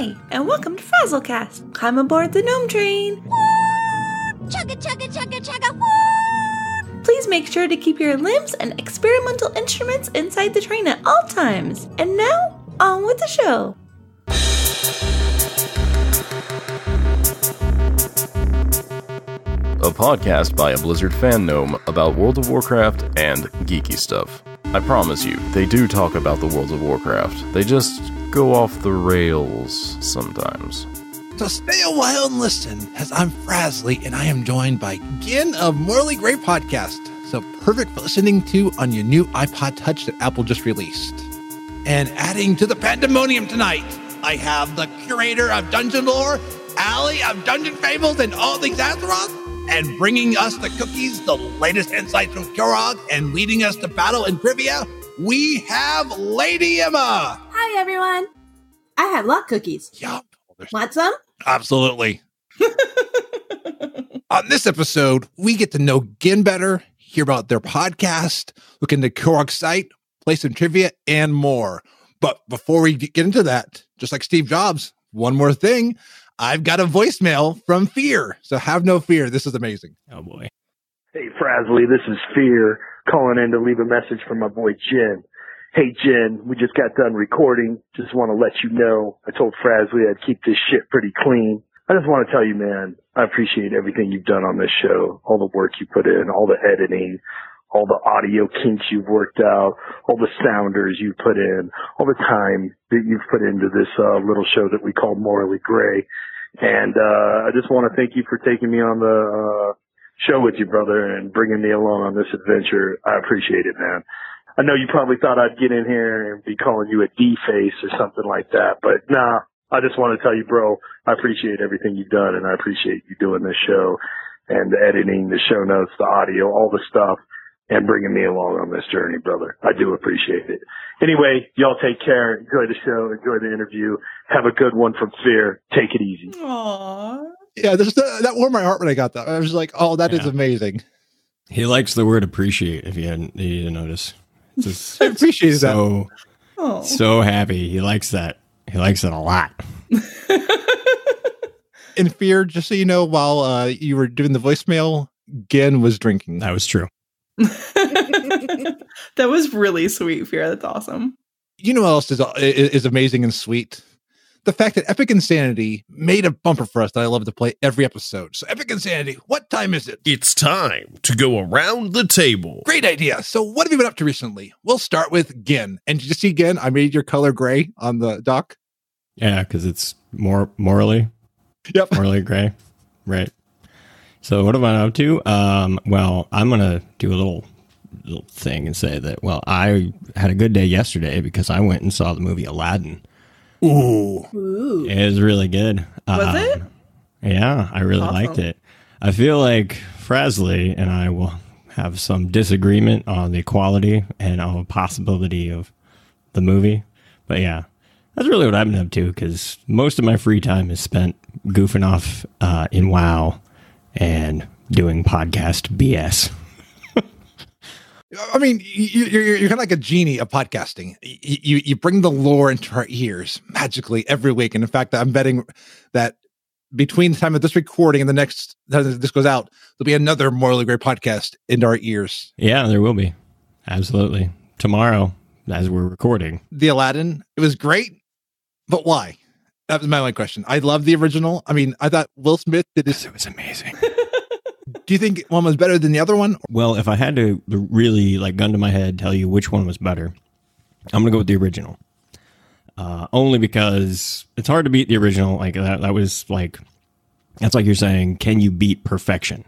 Hi, and welcome to Frazzlecast. Climb aboard the gnome train. Chugga chugga chugga chugga. Please make sure to keep your limbs and experimental instruments inside the train at all times. And now, on with the show. a podcast by a Blizzard fan gnome about World of Warcraft and geeky stuff. I promise you, they do talk about the World of Warcraft. They just go off the rails sometimes. So stay a while and listen, as I'm Frazley and I am joined by Gin of Morally Grey Podcast. So perfect for listening to on your new iPod Touch that Apple just released. And adding to the pandemonium tonight, I have the curator of Dungeon Lore, Ali of Dungeon Fables and all things Azeroth, and bringing us the cookies, the latest insights from Kurog, and leading us to battle and trivia, we have Lady Emma. Hi, everyone. I have luck cookies. Yup. Oh, Want some? Absolutely. On this episode, we get to know Gin better, hear about their podcast, look into Kurog's site, play some trivia, and more. But before we get into that, just like Steve Jobs, one more thing. I've got a voicemail from Fear. So have no fear. This is amazing. Oh boy. Hey, Frazley, this is Fear calling in to leave a message for my boy Gin. Hey, Gin, we just got done recording. Just want to let you know I told Frazley I'd keep this shit pretty clean. I just want to tell you, man, I appreciate everything you've done on this show, all the work you put in, all the editing, all the audio kinks you've worked out, all the sounders you put in, all the time that you've put into this uh, little show that we call Morally Grey. And uh, I just want to thank you for taking me on the uh, show with you, brother, and bringing me along on this adventure. I appreciate it, man. I know you probably thought I'd get in here and be calling you a D face or something like that, but nah. I just want to tell you, bro, I appreciate everything you've done, and I appreciate you doing this show and the editing, the show notes, the audio, all the stuff and bringing me along on this journey, brother. I do appreciate it. Anyway, y'all take care. Enjoy the show. Enjoy the interview. Have a good one from Fear. Take it easy. Aww. Yeah, this, that warmed my heart when I got that. I was like, oh, that is Yeah. amazing. He likes the word appreciate. If you hadn't, you didn't notice. Just I appreciate that. so Oh. so happy. He likes that. He likes it a lot. In Fear, just so you know, while uh, you were doing the voicemail, Gin was drinking. That was true. that was really sweet, Fear. That's awesome. you know what else is, is is amazing and sweet? The fact that Epic Insanity made a bumper for us that I love to play every episode. So, Epic Insanity, what time is it? It's time to go around the table. Great idea. So, what have you been up to recently? We'll start with Gin. And did you see Gin? I made your color gray on the doc. Yeah, because it's more morally Yep. morally gray, right? So what am I up to? Um, well, I'm gonna do a little little thing and say that well, I had a good day yesterday because I went and saw the movie Aladdin. Ooh. Ooh. It was really good. Was Um, it? Yeah, I really Awesome. liked it. I feel like Frazley and I will have some disagreement on the quality and on the possibility of the movie. But yeah, that's really what I've been up to because most of my free time is spent goofing off uh, in WoW and doing podcast BS. I mean, you, you're, you're kind of like a genie of podcasting. You, you, you bring the lore into our ears magically every week. And in fact, I'm betting that between the time of this recording and the next time this goes out, there'll be another Morally Grey podcast into our ears. Yeah, there will be. Absolutely. Tomorrow, as we're recording. The Aladdin, it was great, but why? That was my only question. I love the original. I mean, I thought Will Smith did this. It was amazing. Do you think one was better than the other one? Well, if I had to really like gun to my head tell you which one was better, I'm gonna go with the original. Uh, only because it's hard to beat the original. Like that, that was like that's like you're saying, can you beat perfection?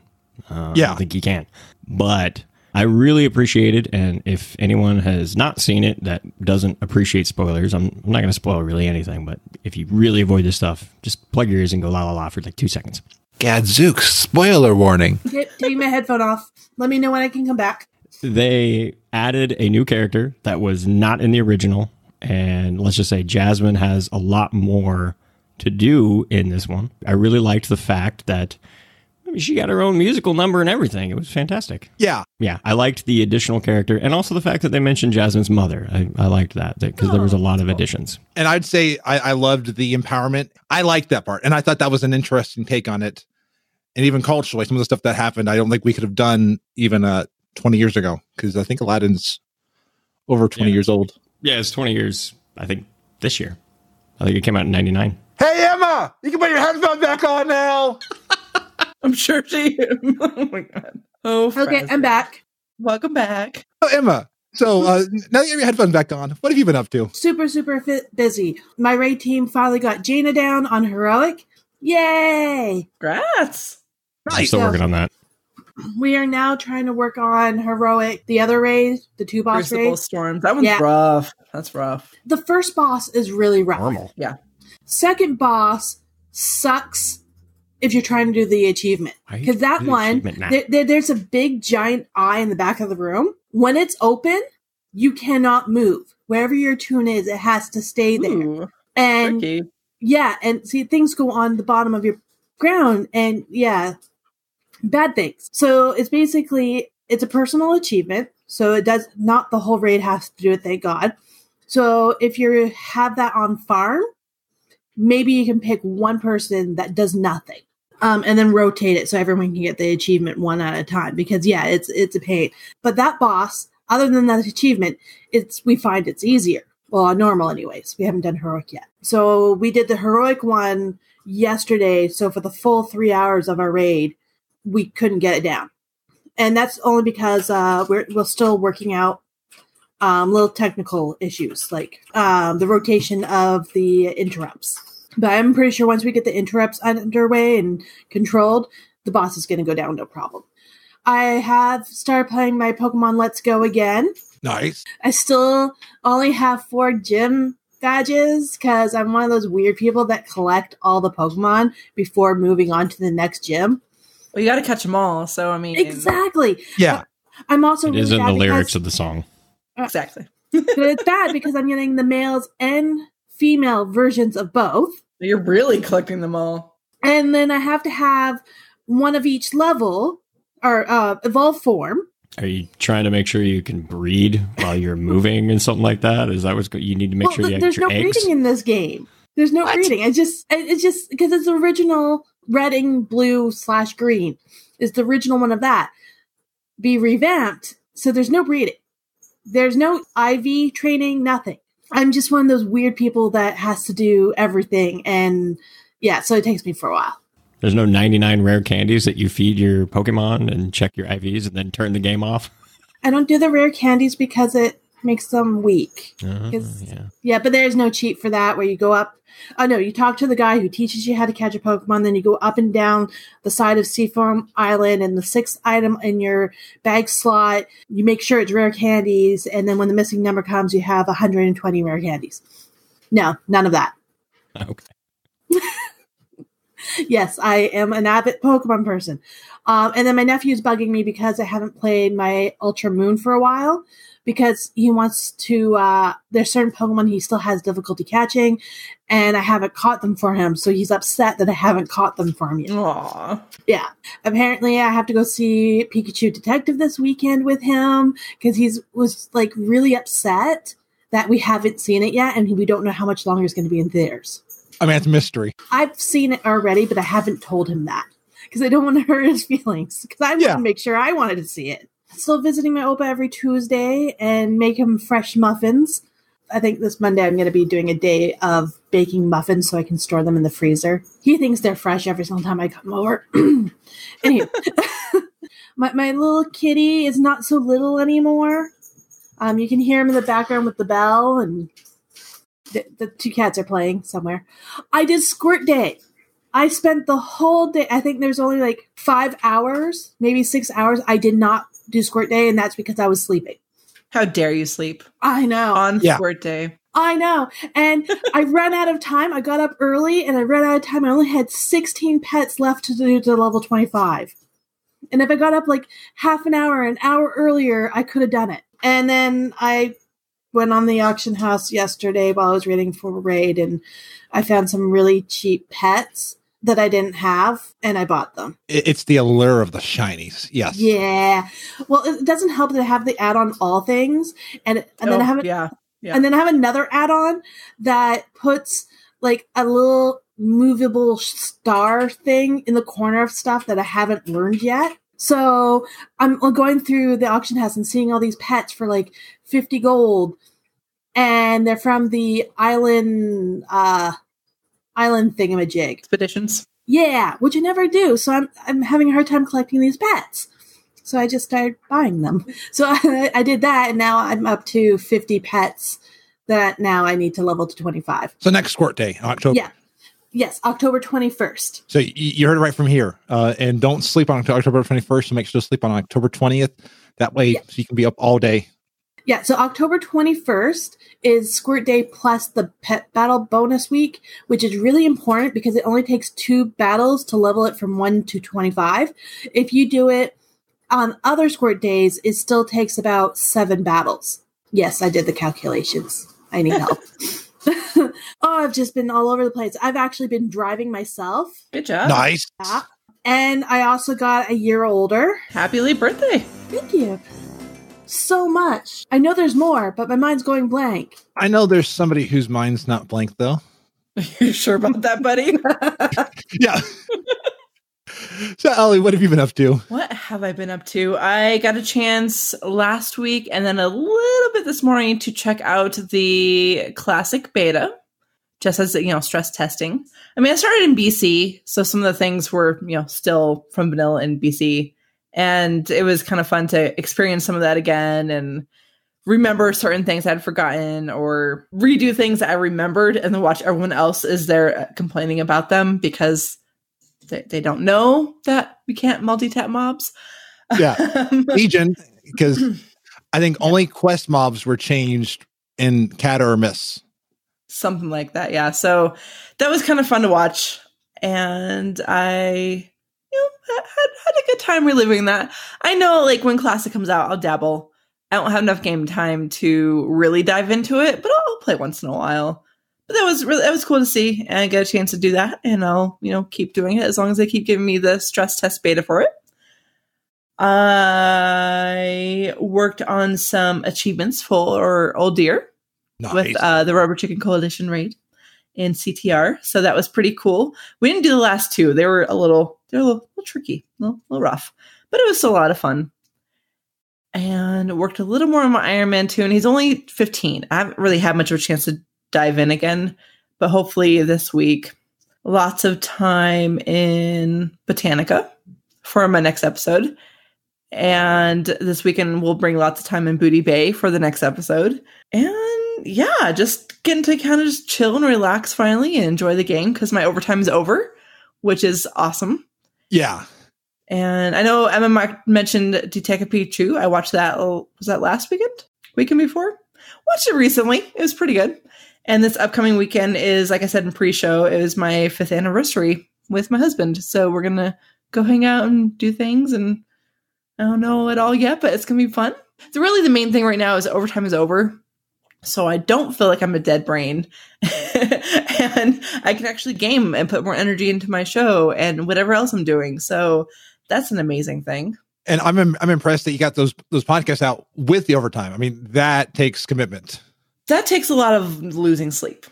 Uh, I Yeah. don't think you can. But I really appreciate it, and if anyone has not seen it that doesn't appreciate spoilers, I'm, I'm not going to spoil really anything. But if you really avoid this stuff, just plug your ears and go la la la for like two seconds. Gadzooks, spoiler warning. Get, take my headphone off. Let me know when I can come back. they added a new character that was not in the original and let's just say jasmine has a lot more to do in this one i really liked the fact that she got her own musical number and everything. It was fantastic. Yeah. Yeah, I liked the additional character and also the fact that they mentioned Jasmine's mother. I, I liked that because there was a lot of additions. And I'd say I, I loved the empowerment. I liked that part. And I thought that was an interesting take on it. And even culturally, some of the stuff that happened, I don't think we could have done even uh, 20 years ago because I think Aladdin's over 20 Yeah. years old. Yeah, it's 20 years, I think, this year. I think it came out in 99. Hey, Emma, you can put your headphones back on now. I'm sure she. oh my god. Oh, Okay, Frazzle. I'm back. Welcome back. Oh, Emma. So uh, now that you have your headphones back on, what have you been up to? Super, super fit, busy. My raid team finally got Jaina down on heroic. Yay! Congrats. I'm still Yeah. working on that. We are now trying to work on heroic, the other raid, the two boss Crucible raid. Storms. That one's Yeah. rough. That's rough. The first boss is really rough. Normal. Second boss sucks if you're trying to do the achievement. Because that the one, achievement now? there, there- there's a big giant eye in the back of the room. When it's open, you cannot move. Wherever your toon is, it has to stay there. Ooh, and tricky. yeah, and see things go on the bottom of your ground, and yeah, bad things. So it's basically it's a personal achievement. So it does not the whole raid has to do it. Thank God. So if you have that on farm, maybe you can pick one person that does nothing. Um, and then rotate it so everyone can get the achievement one at a time because yeah it's it's a pain but that boss other than that achievement it's we find it's easier well normal anyways we haven't done heroic yet so we did the heroic one yesterday so for the full three hours of our raid we couldn't get it down and that's only because uh, we're, we're still working out um, little technical issues like um, the rotation of the interrupts but i'm pretty sure once we get the interrupts underway and controlled the boss is going to go down no problem i have started playing my pokemon let's go again Nice. I still only have four gym badges because I'm one of those weird people that collect all the Pokemon before moving on to the next gym. Well, you got to catch them all. So I mean, Exactly. Yeah. I'm also It really is in the lyrics because- of the song. exactly. but it's bad because I'm getting the males and female versions of both, You're really collecting them all. and then I have to have one of each level or uh, evolve form. Are you trying to make sure you can breed while you're moving and something like that? Is that what's go- you need to make well, sure you th- there's your no eggs? breeding in this game. There's no What? breeding. It's just it- it's just because it's original red and blue slash green. Is the original one of that be revamped? So there's no breeding. There's no IV training. Nothing. I'm just one of those weird people that has to do everything, and yeah, so it takes me for a while. There's no 99 rare candies that you feed your Pokemon and check your IVs and then turn the game off. I don't do the rare candies because it makes them weak. Uh, It's- yeah. Yeah, but there's no cheat for that where you go up. Oh no, you talk to the guy who teaches you how to catch a Pokemon, then you go up and down the side of Seafoam Island, and the sixth item in your bag slot, you make sure it's rare candies, and then when the missing number comes, you have 120 rare candies. No, none of that. Okay. Yes, I am an avid Pokemon person. Um, and then my nephew's bugging me because I haven't played my Ultra Moon for a while because he wants to. Uh, there's certain Pokemon he still has difficulty catching, and I haven't caught them for him. So he's upset that I haven't caught them for him yet. Aw. Yeah. Apparently, I have to go see Pikachu Detective this weekend with him because he's was like really upset that we haven't seen it yet, and we don't know how much longer it's going to be in theaters. I mean, it's a mystery. I've seen it already, but I haven't told him that because I don't want to hurt his feelings. Because I want Yeah. to make sure I wanted to see it. Still visiting my Opa every Tuesday and make him fresh muffins. I think this Monday I'm going to be doing a day of baking muffins so I can store them in the freezer. He thinks they're fresh every single time I come over. anyway, my my little kitty is not so little anymore. Um, you can hear him in the background with the bell and the, the two cats are playing somewhere. I did squirt day. I spent the whole day. I think there's only like five hours, maybe six hours. I did not do squirt day, and that's because I was sleeping. How dare you sleep I know. on Yeah. squirt day? I know. And I ran out of time. I got up early and I ran out of time. I only had 16 pets left to do to level 25. And if I got up like half an hour, an hour earlier, I could have done it. And then I went on the auction house yesterday while I was waiting for a raid and I found some really cheap pets that I didn't have, and I bought them. It's the allure of the shinies. Yes. Yeah. Well, it doesn't help that I have the add-on all things, and and then I Oh, have it, yeah. Yeah. and then I have another add-on that puts like a little movable star thing in the corner of stuff that I haven't learned yet. So I'm going through the auction house and seeing all these pets for like 50 gold. And they're from the island uh island thingamajig. Expeditions. Yeah, which I never do. So I'm I'm having a hard time collecting these pets. So I just started buying them. So I, I did that, and now I'm up to 50 pets that now I need to level to 25. So next Squirt Day, October. Yeah. Yes, October 21st. So you, you heard it right from here. Uh, and don't sleep on October 21st. So make sure to sleep on October 20th. That way, so you can be up all day. Yeah, so October 21st is Squirt Day plus the Pet Battle bonus week, which is really important because it only takes two battles to level it from 1 to 25. If you do it on other Squirt Days, it still takes about seven battles. Yes, I did the calculations. I need help. oh, I've just been all over the place. I've actually been driving myself. Good job. Nice. Yeah. And I also got a year older. Happy late birthday. Thank you. So much. I know there's more, but my mind's going blank. I know there's somebody whose mind's not blank though. you sure about that, buddy? Yeah. so Ellie, what have you been up to? What have I been up to? I got a chance last week and then a little bit this morning to check out the classic beta, just as you know, stress testing. I mean, I started in BC, so some of the things were you know still from vanilla in BC, and it was kind of fun to experience some of that again and remember certain things I'd forgotten or redo things I remembered, and then watch everyone else is there uh, complaining about them because they, they don't know that we can't multi-tap mobs. Yeah. Legion, because I think only quest mobs were changed in Cataclysm. something like that. Yeah. So that was kind of fun to watch, and I, had, had a good time reliving that. I know, like when Classic comes out, I'll dabble. I don't have enough game time to really dive into it, but I'll play once in a while. But that was really that was cool to see, and I get a chance to do that, and I'll you know keep doing it as long as they keep giving me the stress test beta for it. I worked on some achievements for Ulduar Nice. with uh, the Rubber Chicken Coalition raid in CTR. So that was pretty cool. We didn't do the last two; they were a little, they're a little, little tricky, a little, little rough, but it was a lot of fun. And worked a little more on my Iron Man too, and he's only 15. I haven't really had much of a chance to dive in again, but hopefully this week, lots of time in Botanica for my next episode. And this weekend we'll bring lots of time in Booty Bay for the next episode. And yeah, just getting to kind of just chill and relax finally and enjoy the game because my overtime is over, which is awesome. Yeah. And I know Emma Mark mentioned Detective Pikachu. I watched that. Was that last weekend? Weekend before? Watched it recently. It was pretty good. And this upcoming weekend is, like I said in pre-show, it was my fifth anniversary with my husband. So we're gonna go hang out and do things. And I don't know it all yet, but it's gonna be fun. So really, the main thing right now is overtime is over. So I don't feel like I'm a dead brain, and I can actually game and put more energy into my show and whatever else I'm doing. So that's an amazing thing. And I'm im- I'm impressed that you got those those podcasts out with the overtime. I mean, that takes commitment. That takes a lot of losing sleep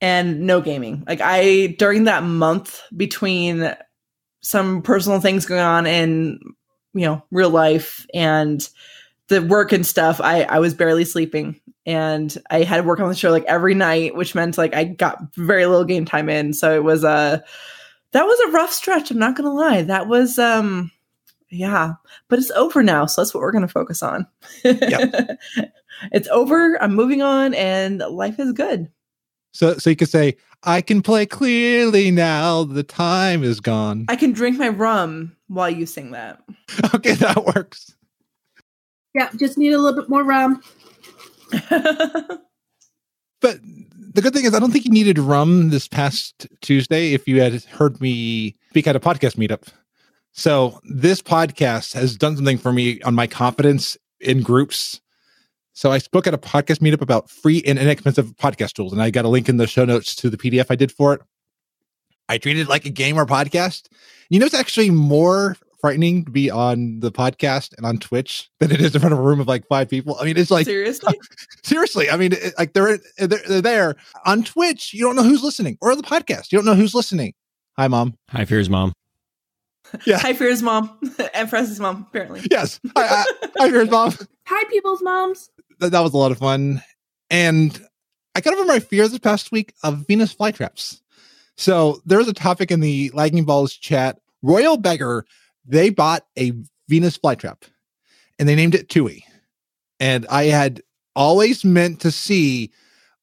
and no gaming. Like I during that month between some personal things going on in you know real life and the work and stuff, I I was barely sleeping and I had to work on the show like every night, which meant like I got very little game time in. So it was a that was a rough stretch. I'm not gonna lie. That was um yeah, but it's over now, so that's what we're gonna focus on. it's over. I'm moving on, and life is good. So so you could say, I can play clearly now. The time is gone. I can drink my rum while you sing that. Okay, that works. Yeah, just need a little bit more rum. But the good thing is, I don't think you needed rum this past Tuesday if you had heard me speak at a podcast meetup. So this podcast has done something for me on my confidence in groups. So I spoke at a podcast meetup about free and inexpensive podcast tools, and I got a link in the show notes to the PDF I did for it. I treat it like a game or podcast. You know, it's actually more frightening to be on the podcast and on Twitch than it is in front of a room of like five people. I mean, it's like Seriously? seriously. I mean, it, like they're, they're they're there on Twitch. You don't know who's listening, or the podcast. You don't know who's listening. Hi, mom. Hi, Fear's mom. Yeah. Hi, Fear's mom and Francis' mom, apparently. Yes. Hi, hi, hi here's mom. Hi, people's moms. That, that was a lot of fun, and I got over my fears this past week of Venus flytraps. So there was a topic in the Lagging Balls chat. Royal Beggar, they bought a Venus flytrap, and they named it Tui. And I had always meant to see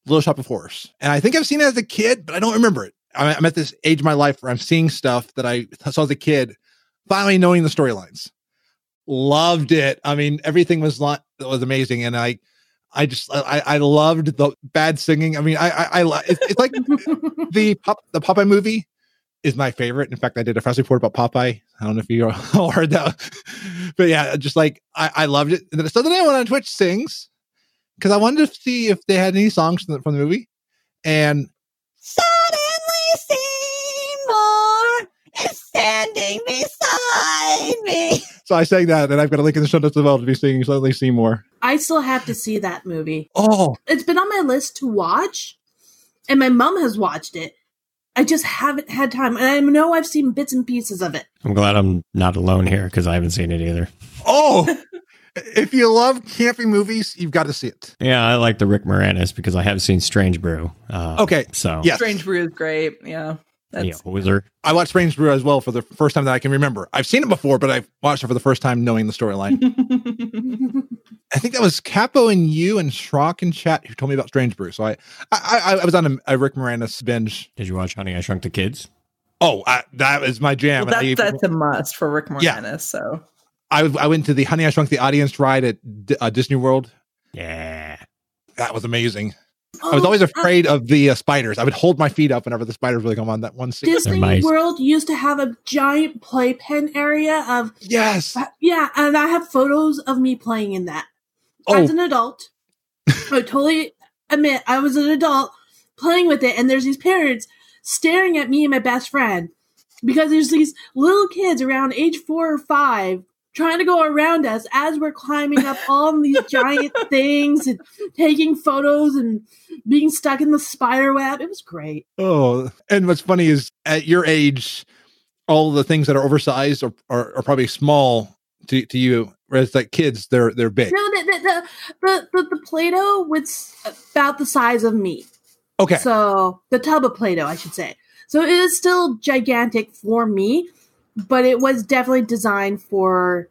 Little Shop of Horrors, and I think I've seen it as a kid, but I don't remember it. I'm at this age of my life where I'm seeing stuff that I saw as a kid, finally knowing the storylines. Loved it. I mean, everything was lot was amazing, and I, I just I I loved the bad singing. I mean, I I, I it's, it's like the pop the Popeye movie is my favorite. In fact, I did a press report about Popeye. I don't know if you all heard that, but yeah, just like I I loved it. And then so then I went on Twitch sings because I wanted to see if they had any songs from the, from the movie, and Suddenly Seymour is standing beside me. so I sang that, and I've got a link in the show notes as well to be singing Suddenly Seymour. I still have to see that movie. Oh, It's been on my list to watch, and my mom has watched it. I just haven't had time, and I know I've seen bits and pieces of it. I'm glad I'm not alone here because I haven't seen it either. oh! if you love camping movies, you've got to see it. Yeah, I like the Rick Moranis because I have seen Strange Brew. Uh, Okay, So, yes. Strange Brew is great. Yeah. That's, yeah, Hoser. I watched Strange Brew as well for the first time that I can remember. I've seen it before, but I've watched it for the first time knowing the storyline. I think that was Capo and you and Schrock and chat who told me about Strange Brew. So I, I, I, I was on a, a Rick Moranis binge. Did you watch Honey, I Shrunk the Kids? Oh, I, that was my jam. well, And that's, I, that's a must for Rick Moranis. Yeah. So I, I went to the Honey I Shrunk the Audience ride at D- uh, Disney World. Yeah. That was amazing. I was always afraid of the uh, spiders. I would hold my feet up whenever the spiders would come on that one scene. Disney. World used to have a giant playpen area of Yes. yeah, and I have photos of me playing in that Oh, as an adult. I totally admit I was an adult playing with it, and there's these parents staring at me and my best friend because there's these little kids around age four or five trying to go around us as we're climbing up all these giant things and taking photos and being stuck in the spider web. It was great. Oh, and what's funny is at your age, all the things that are oversized are, are, are probably small to, to you, whereas like kids, they're they're big. No, the the the the, the, the Play-Doh was about the size of me. Okay, So the tub of Play-Doh, I should say. So it is still gigantic for me, but it was definitely designed for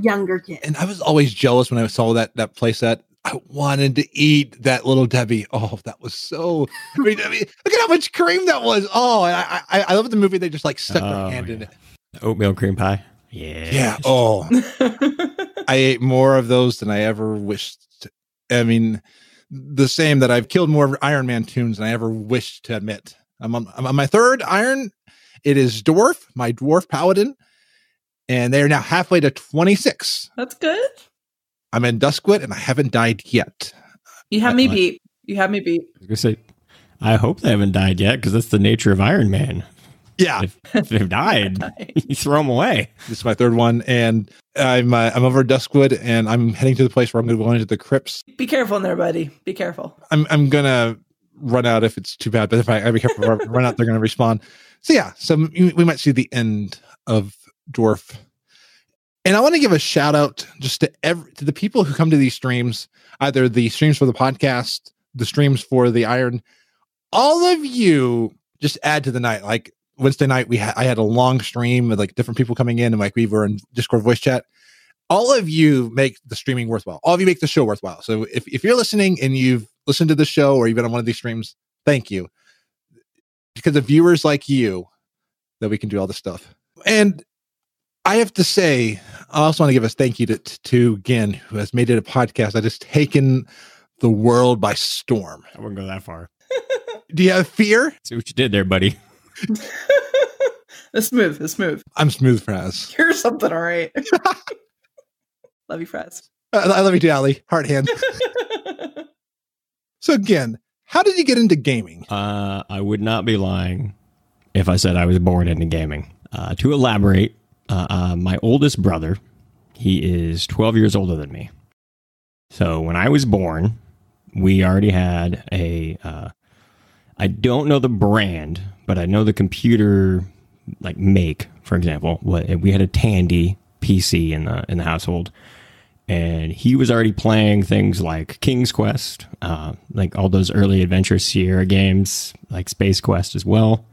younger kids. and I was always jealous when I saw that that playset. I wanted to eat that little Debbie. Oh, that was so. I mean, I mean, look at how much cream that was. Oh, I I, I love the movie. They just like stuck Oh, their hand in it. Oatmeal cream pie. Yeah. Yeah. Oh, I ate more of those than I ever wished. I mean, the same that I've killed more Iron Man toons than I ever wished to admit. I'm on, I'm on my third Iron. It is Dwarf, my Dwarf Paladin, and they are now halfway to 26. that's good. I'm in Duskwood, and I haven't died yet. You have I- me beat. You have me beat. I was gonna say, I hope they haven't died yet because that's the nature of Iron Man. Yeah, If, if they've died, you throw them away. this is my third one, and I'm uh, I'm over Duskwood, and I'm heading to the place where I'm going to go into the crypts. Be careful in there, buddy. Be careful. I'm I'm gonna run out if it's too bad, but if I, I be careful, I run out, they're gonna respawn. So yeah, so we we might see the end of Dwarf. And I want to give a shout out just to every to the people who come to these streams, either the streams for the podcast, the streams for the Iron. All of you just add to the night. Like Wednesday night, we ha- I had a long stream with like different people coming in, and like we were in Discord voice chat. All of you make the streaming worthwhile. All of you make the show worthwhile. So if if you're listening and you've listened to the show or you've been on one of these streams, thank you. Because of viewers like you, that we can do all this stuff. And I have to say, I also want to give a thank you to, to Gin, who has made it a podcast that has taken the world by storm. I wouldn't go that far. Do you have fear? See what you did there, buddy. It's smooth. It's smooth. I'm smooth, Fraz. You're something, all right. Love you, Fraz. I, I love you, too, Ali. Heart hand. so, again, how did you get into gaming? Uh, I would not be lying if I said I was born into gaming. Uh, to elaborate, uh, uh, my oldest brother, he is 12 years older than me. So when I was born, we already had a. Uh, I don't know the brand, but I know the computer like make, for example. What we had a Tandy PC in the in the household, and he was already playing things like King's Quest, uh, like all those early Adventure Sierra games, like Space Quest as well.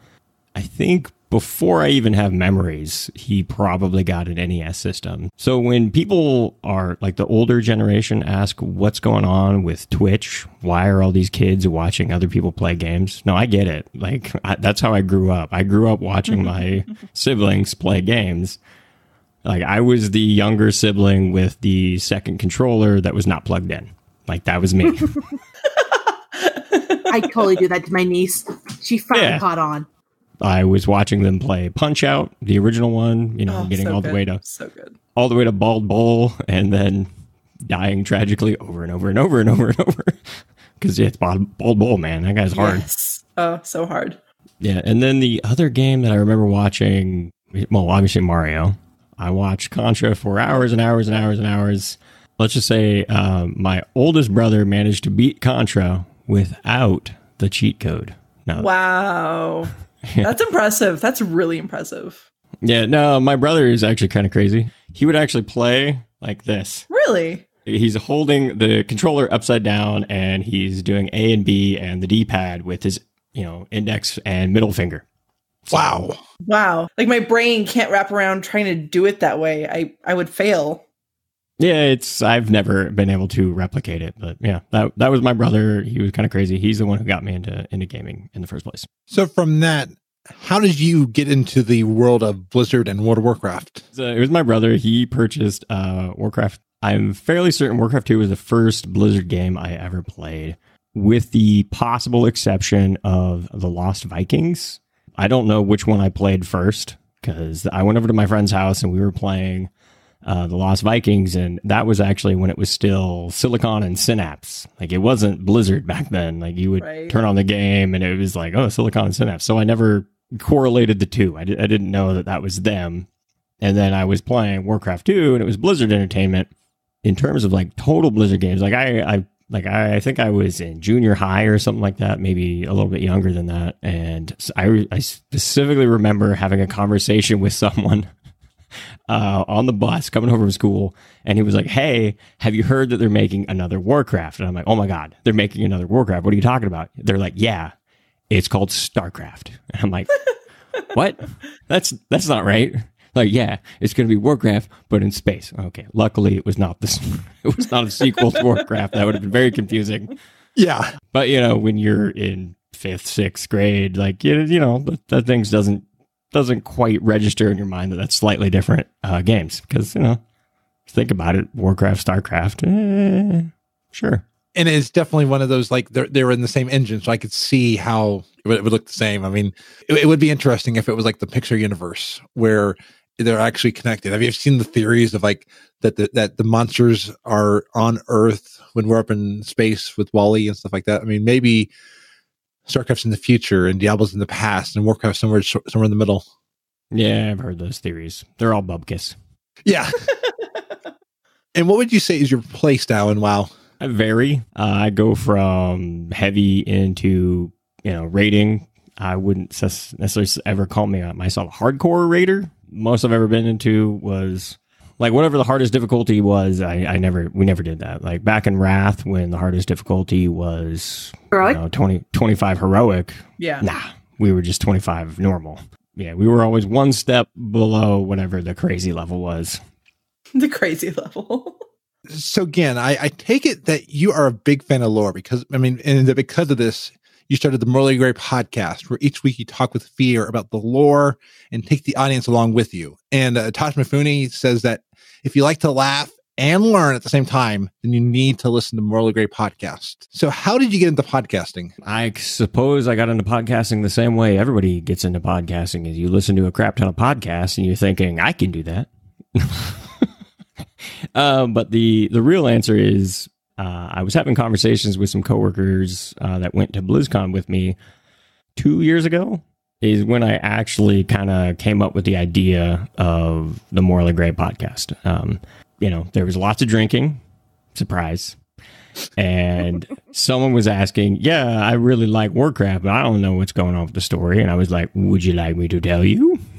I think before I even have memories, he probably got an NES system. So when people are like the older generation ask what's going on with Twitch, why are all these kids watching other people play games? No, I get it. Like I, that's how I grew up. I grew up watching my siblings play games. Like I was the younger sibling with the second controller that was not plugged in. Like that was me. I totally do that to my niece. She finally Yeah. caught on. I was watching them play Punch Out, the original one, you know, Oh, getting so all the way to so good. all the way to Bald Bull and then dying tragically over and over and over and over and over. Because it's Bald, Bald Bull, man. That guy's hard. Yes. Oh, so hard. Yeah. And then the other game that I remember watching, well, obviously Mario. I watched Contra for hours and hours and hours and hours. Let's just say um, my oldest brother managed to beat Contra without the cheat code. Now, Wow. That's impressive. That's really impressive. yeah, no, my brother is actually kind of crazy. He would actually play like this. Really? He's holding the controller upside down and he's doing A and B and the D pad with his, you know, index and middle finger. Wow. Wow. Like my brain can't wrap around trying to do it that way. I I would fail. Yeah, it's I've never been able to replicate it, but yeah, that that was my brother. He was kind of crazy. He's the one who got me into into gaming in the first place. So from that, how did you get into the world of Blizzard and World of Warcraft? So it was my brother. He purchased uh, Warcraft. I'm fairly certain Warcraft 2 was the first Blizzard game I ever played, with the possible exception of The Lost Vikings. I don't know which one I played first because I went over to my friend's house and we were playing uh, The Lost Vikings, and that was actually when it was still Silicon and Synapse. Like it wasn't Blizzard back then. Like you would Right. turn on the game and it was like, oh, Silicon and Synapse. So I never correlated the two. I, I didn't know that that was them. And then I was playing Warcraft 2 and it was Blizzard Entertainment. In terms of like total Blizzard games, like I, I like I, I think I was in junior high or something like that, maybe a little bit younger than that. And I, I specifically remember having a conversation with someone uh, on the bus coming home from school, and he was like, "Hey, have you heard that they're making another Warcraft?" And I'm like, "Oh my god, they're making another Warcraft! What are you talking about?" They're like, "Yeah, it's called Starcraft." And I'm like, "What? That's that's not right." Like, yeah, it's going to be Warcraft, but in space. Okay, luckily it was not this. It was not a sequel to Warcraft. That would have been very confusing. Yeah. But you know, when you're in fifth, sixth grade, like you, you know, that, that things doesn't doesn't quite register in your mind that that's slightly different uh, games because you know, think about it, Warcraft, Starcraft, eh, sure. And it's definitely one of those like they're they're in the same engine, so I could see how it would, it would look the same. I mean, it, it would be interesting if it was like the Pixar universe where they're actually connected. Have you seen the theories of like that the, that the monsters are on Earth when we're up in space with WALL-E and stuff like that? I mean, maybe Starcraft's in the future and Diablo's in the past and Warcraft somewhere somewhere in the middle. Yeah, I've heard those theories. They're all bubkiss. Yeah. and what would you say is your play style in WoW? I vary. Uh, I go from heavy into you know raiding. I wouldn't necessarily ever call me uh, myself a hardcore raider. Most I've ever been into was like whatever the hardest difficulty was. I, I never we never did that. Like back in Wrath when the hardest difficulty was Heroic? you know, 20, 25 heroic. Yeah. Nah, we were just twenty five normal. Yeah, we were always one step below whatever the crazy level was. The crazy level. so again, I, I take it that you are a big fan of lore because I mean, and that because of this, you started the Morally Grey podcast, where each week you talk with Fear about the lore and take the audience along with you. And uh, Tosh Mifune says that if you like to laugh and learn at the same time, then you need to listen to Morally Grey podcast. So, how did you get into podcasting? I suppose I got into podcasting the same way everybody gets into podcasting is you listen to a crap ton of podcasts and you're thinking, I can do that. um, but the, the real answer is uh, I was having conversations with some coworkers uh, that went to BlizzCon with me two years ago. is when I actually kind of came up with the idea of the Morally Grey podcast. Um, you know, there was lots of drinking, surprise. And someone was asking, Yeah, I really like Warcraft, but I don't know what's going on with the story. And I was like, Would you like me to tell you?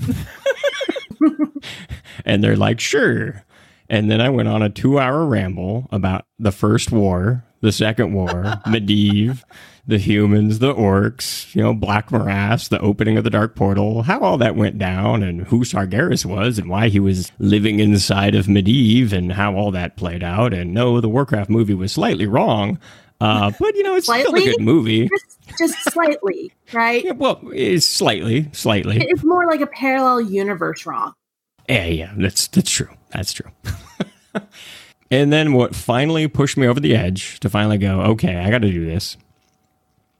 and they're like, Sure. And then I went on a two hour ramble about the first war, the second war, Medivh, the humans, the orcs, you know, Black Morass, the opening of the Dark Portal, how all that went down, and who Sargeras was, and why he was living inside of Medivh, and how all that played out. And no, the Warcraft movie was slightly wrong, uh, but you know, it's still a good movie. Just, just slightly, right? Yeah, well, it's slightly, slightly. It's more like a parallel universe wrong. Yeah, yeah, that's that's true. That's true. and then what finally pushed me over the edge to finally go, okay, I got to do this.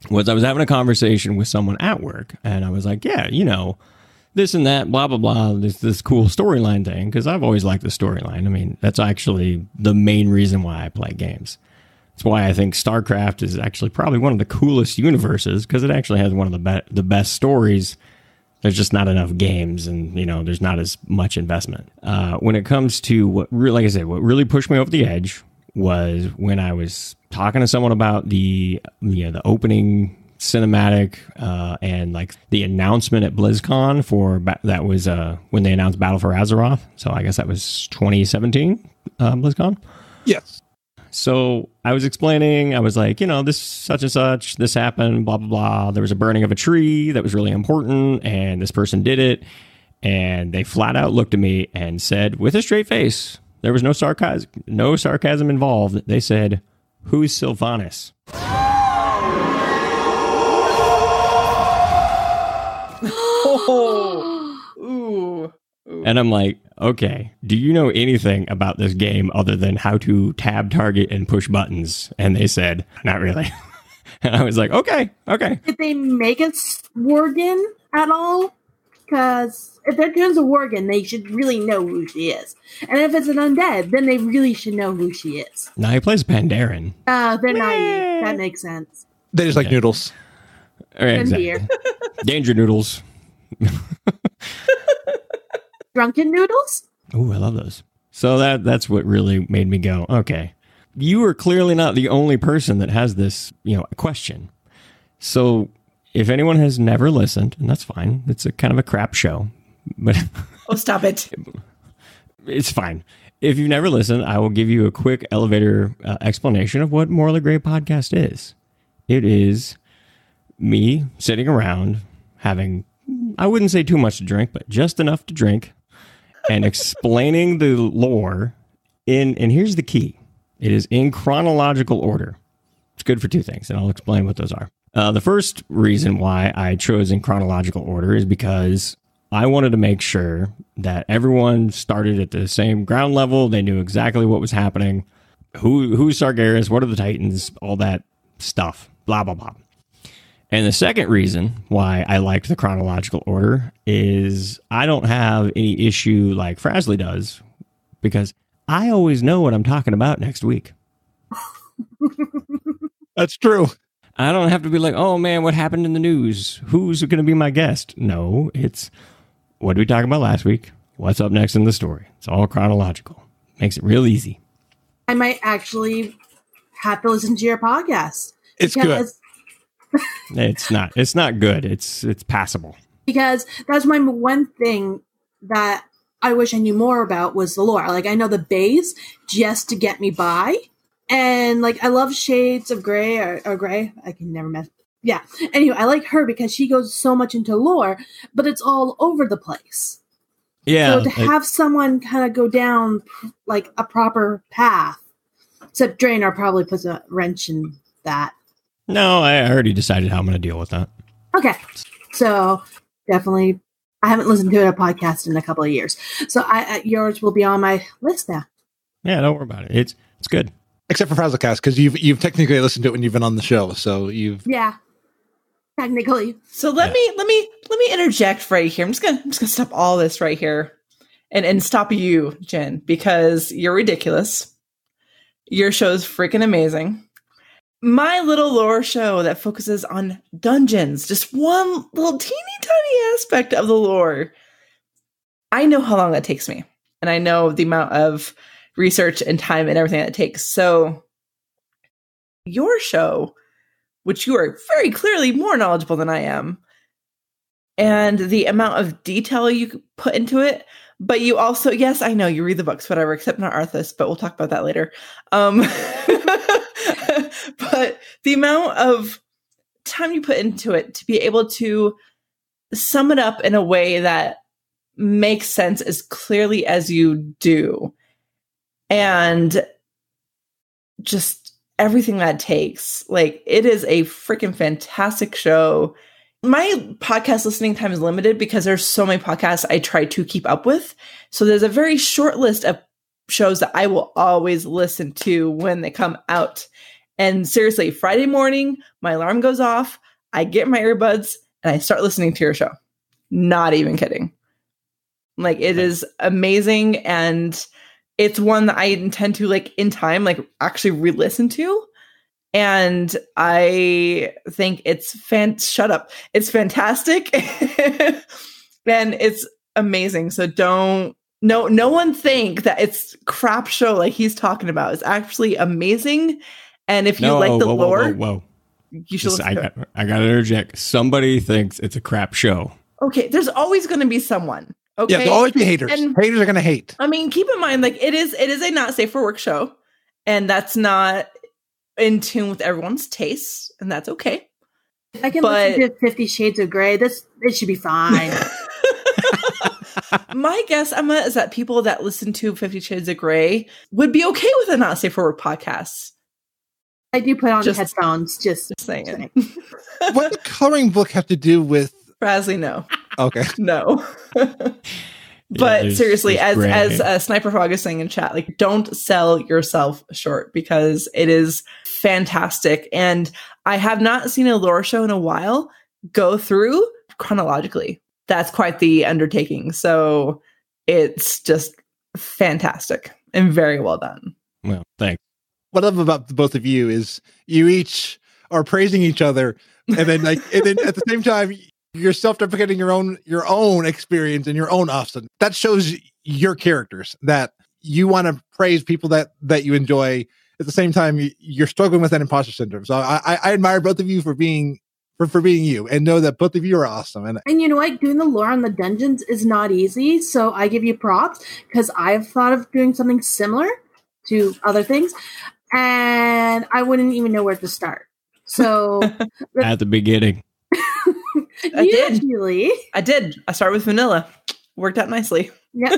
Was I was having a conversation with someone at work, and I was like, yeah, you know, this and that, blah blah blah, this this cool storyline thing, because I've always liked the storyline. I mean, that's actually the main reason why I play games. That's why I think StarCraft is actually probably one of the coolest universes because it actually has one of the be- the best stories there's just not enough games and you know there's not as much investment. Uh, when it comes to what like i said what really pushed me over the edge was when i was talking to someone about the you know the opening cinematic uh, and like the announcement at blizzcon for that was uh, when they announced battle for azeroth. So i guess that was 2017 uh, blizzcon? Yes. So I was explaining, I was like, you know, this such and such, this happened, blah, blah, blah. There was a burning of a tree that was really important, and this person did it. And they flat out looked at me and said, with a straight face, there was no sarcasm, no sarcasm involved. They said, Who's Sylvanas? Oh, ooh, ooh. And I'm like, okay, do you know anything about this game other than how to tab target and push buttons? And they said, not really. and I was like, okay, okay. Did they make it Worgen at all? Because if they're doing a Worgen, they should really know who she is. And if it's an undead, then they really should know who she is. Now he plays Pandaren. Uh, they're naive. That makes sense. They just like Yeah. noodles. All right, And exactly. Danger noodles. Drunken noodles? Ooh, I love those. So that that's what really made me go, okay. You are clearly not the only person that has this, you know, question. So if anyone has never listened, and that's fine. It's a kind of a crap show, but oh, stop it. it's fine. If you've never listened, I will give you a quick elevator uh, explanation of what Morally Grey podcast is. It is me sitting around having, I wouldn't say too much to drink, but just enough to drink and explaining the lore in, and here's the key it is in chronological order. It's good for two things, and I'll explain what those are. Uh, the first reason why I chose in chronological order is because I wanted to make sure that everyone started at the same ground level. They knew exactly what was happening. Who who's Sargeras? What are the Titans? All that stuff. Blah blah blah. And the second reason why I liked the chronological order is I don't have any issue like Frazley does because I always know what I'm talking about next week. That's true. I don't have to be like, oh man, what happened in the news? Who's going to be my guest? No, it's what did we talk about last week? What's up next in the story? It's all chronological. Makes it real easy. I might actually have to listen to your podcast. It's good. It's not. It's not good. It's it's passable. Because that's my one thing that I wish I knew more about was the lore. Like I know the base just to get me by. And like I love Shades of Grey or, or Grey. I can never mess. Yeah. Anyway, I like her because she goes so much into lore, but it's all over the place. Yeah. so to have someone kind of go down like a proper path, except Draenor probably puts a wrench in that. No, I already decided how I'm going to deal with that. Okay, so definitely, I haven't listened to a podcast in a couple of years, so I, uh, yours will be on my list now. Yeah, don't worry about it. It's it's good. Except for Frazzlecast, because you've you've technically listened to it when you've been on the show. So you've Yeah, technically, So let Yeah. me let me let me interject right here. I'm just gonna I'm just gonna stop all this right here, and and stop you, Gin, because you're ridiculous. Your show's freaking amazing, my little lore show that focuses on dungeons, just one little teeny tiny aspect of the lore. I know how long that takes me, and I know the amount of research and time and everything that it takes. So, your show, which you are very clearly more knowledgeable than I am, and the amount of detail you put into it, but you also, yes, I know you read the books, whatever, except not Arthas, but we'll talk about that later. Um, but the amount of time you put into it to be able to sum it up in a way that makes sense as clearly as you do and just everything that takes like it is a freaking fantastic show my podcast listening time is limited because there's so many podcasts I try to keep up with. So there's a very short list of shows that I will always listen to when they come out. And seriously, Friday morning, my alarm goes off, I get my earbuds, and I start listening to your show. Not even kidding. Like it is amazing and it's one that I intend to like in time like actually re-listen to and I think it's fan. Shut up! It's fantastic, and it's amazing. So don't no no one think that it's crap show like he's talking about. It's actually amazing, and if you No, like the whoa, whoa, lore, whoa, whoa. you should Just- listen I, to got, I gotta interject. Somebody thinks it's a crap show. Okay, there's always going to be someone. Okay, Yeah, there'll always be haters. And- haters are going to hate. I mean, keep in mind, like it is, it is a not safe for work show, and that's not in tune with everyone's tastes, and that's okay. I can But- listen to Fifty Shades of Grey. This it should be fine. My guess, Emma, is that people that listen to Fifty Shades of Grey would be okay with a not safe for work podcast. I do put on Just- headphones. Just Just saying, what does the coloring book have to do with? Frazley, no, Okay, no. Yeah, but there's- seriously, there's as gray. as uh, Sniper Frog is saying in chat, like don't sell yourself short because it is fantastic, and I have not seen a lore show in a while go through chronologically. That's quite the undertaking. So it's just fantastic and very well done. Well, thanks. what I love about the both of you is you each are praising each other, and then like, and then at the same time, you're self-deprecating your own your own experience and your own Austin. That shows your characters that you want to praise people that that you enjoy. At the same time, you- you're struggling with that imposter syndrome. So I, I, I admire both of you for being for, for being you, and know that both of you are awesome. And and you know what? Doing the lore on the dungeons is not easy. So I give you props because I've thought of doing something similar to other things, and I wouldn't even know where to start. So At the beginning. I did. usually, I did. I started with vanilla. Worked out nicely. yeah.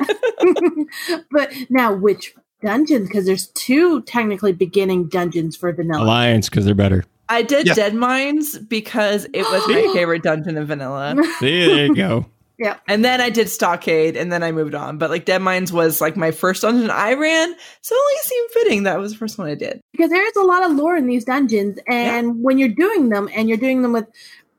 but now which dungeons? Because there's two technically beginning dungeons for vanilla. Alliance, because they're better. I did Yeah. Dead Mines because it was my favorite dungeon in vanilla. See, there you go. Yeah. And then I did Stockade and then I moved on. But like Deadmines was like my first dungeon I ran. So it only seemed fitting that was the first one I did. because there's a lot of lore in these dungeons and when you're doing them and you're doing them with